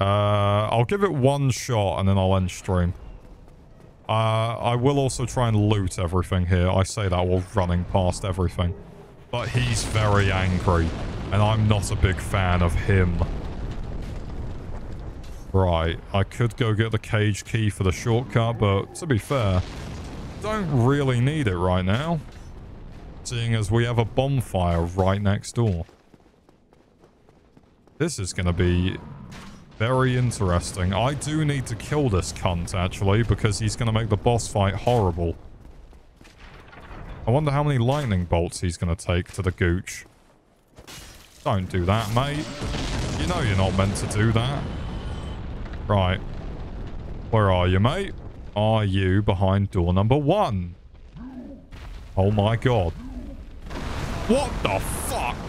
Uh, I'll give it one shot and then I'll end stream. Uh, I will also try and loot everything here. I say that while running past everything. But he's very angry, and I'm not a big fan of him. Right, I could go get the cage key for the shortcut, but to be fair, don't really need it right now. Seeing as we have a bonfire right next door. This is going to be very interesting. I do need to kill this cunt, actually, because he's going to make the boss fight horrible. I wonder how many lightning bolts he's going to take to the gooch. Don't do that, mate. You know you're not meant to do that. Right. Where are you, mate? Are you behind door number one? Oh my god. What the fuck?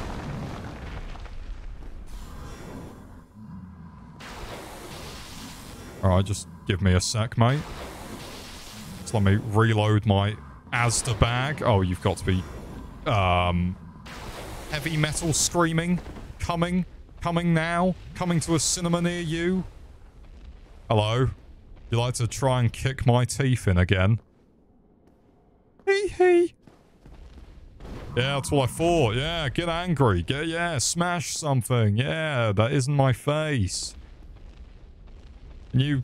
Alright, just give me a sec, mate. Just let me reload my Asda bag. Oh, you've got to be... Um... Heavy metal screaming. Coming. Coming now. Coming to a cinema near you. Hello. You like to try and kick my teeth in again? Hee hee. Yeah, that's what I thought. Yeah, get angry. Get, yeah, smash something. Yeah, that isn't my face. You,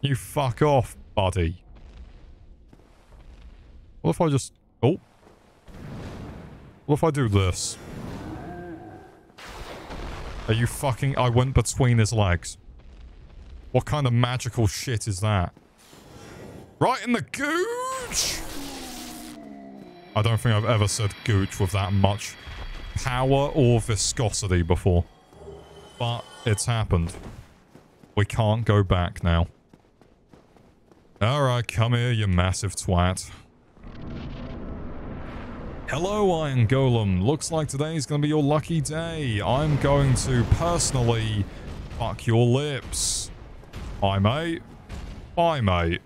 you fuck off, buddy. What if I just... Oh. What if I do this? Are you fucking... I went between his legs. What kind of magical shit is that? Right in the gooch! I don't think I've ever said gooch with that much power or viscosity before. But it's happened. We can't go back now. Alright, come here, you massive twat. Hello, Iron Golem. Looks like today's gonna be your lucky day. I'm going to personally fuck your lips. Bye, mate. Bye, mate.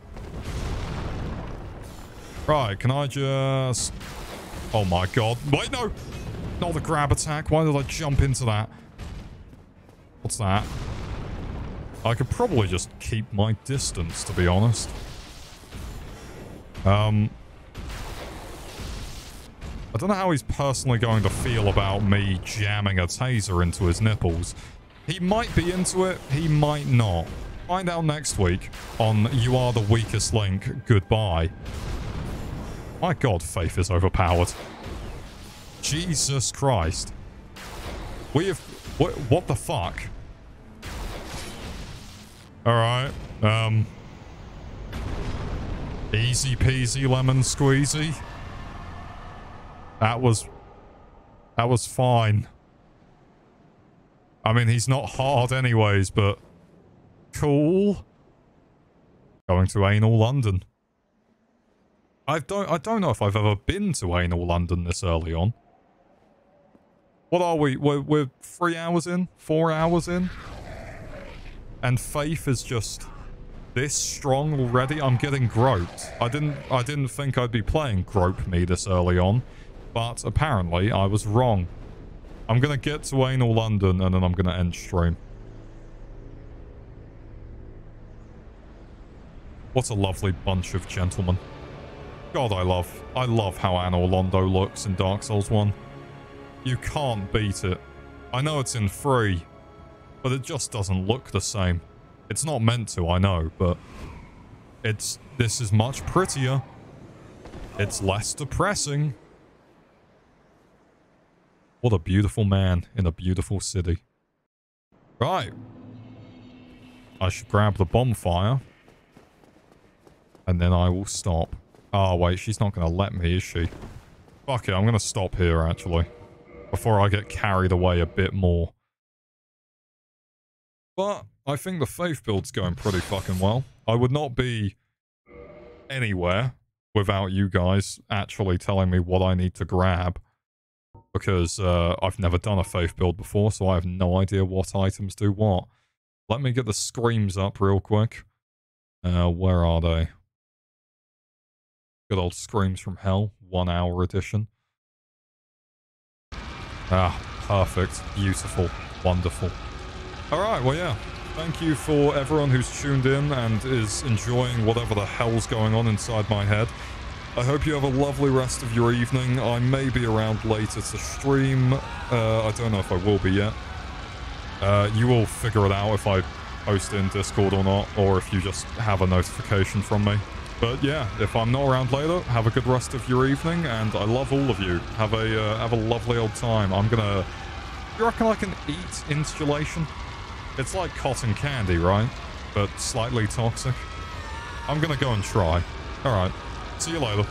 Right, can I just... Oh my god. Wait, no! Not the grab attack. Why did I jump into that? What's that? I could probably just keep my distance, to be honest. Um, I don't know how he's personally going to feel about me jamming a taser into his nipples. He might be into it, he might not. Find out next week on You Are the Weakest Link, Goodbye. My god, Faith is overpowered. Jesus Christ. We have... What, what the fuck? Alright. Um... Easy peasy lemon squeezy. That was... That was fine. I mean, he's not hard anyways, but... Cool. Going to anal London. I don't I don't know if I've ever been to anal London this early on. What are we? We're, we're three hours in? Four hours in? And Faith is just this strong already? I'm getting groped. I didn't I didn't think I'd be playing Grope Me this early on. But apparently I was wrong. I'm to get to Anal London and then I'm to end stream. What a lovely bunch of gentlemen. God, I love, I love how Anor Londo looks in Dark Souls 1. You can't beat it. I know it's in 3, but it just doesn't look the same. It's not meant to, I know, but it's, this is much prettier. It's less depressing. What a beautiful man in a beautiful city. Right. I should grab the bonfire. And then I will stop. Oh, wait, she's not going to let me, is she? Fuck it, I'm going to stop here, actually before I get carried away a bit more. But I think the faith build's going pretty fucking well. I would not be anywhere without you guys actually telling me what I need to grab. Because uh, I've never done a faith build before, so I have no idea what items do what. Let me get the screams up real quick. Uh, where are they? Good old Screams from Hell, one hour edition. Ah, perfect. Beautiful. Wonderful. All right, well, yeah. Thank you for everyone who's tuned in and is enjoying whatever the hell's going on inside my head. I hope you have a lovely rest of your evening. I may be around later to stream. Uh, I don't know if I will be yet. Uh, you will figure it out if I post in Discord or not, or if you just have a notification from me. But yeah, if I'm not around later, have a good rest of your evening, and I love all of you. Have a uh, have a lovely old time. I'm gonna. You reckon I can eat installation? It's like cotton candy, right? But slightly toxic. I'm gonna go and try. All right. See you later.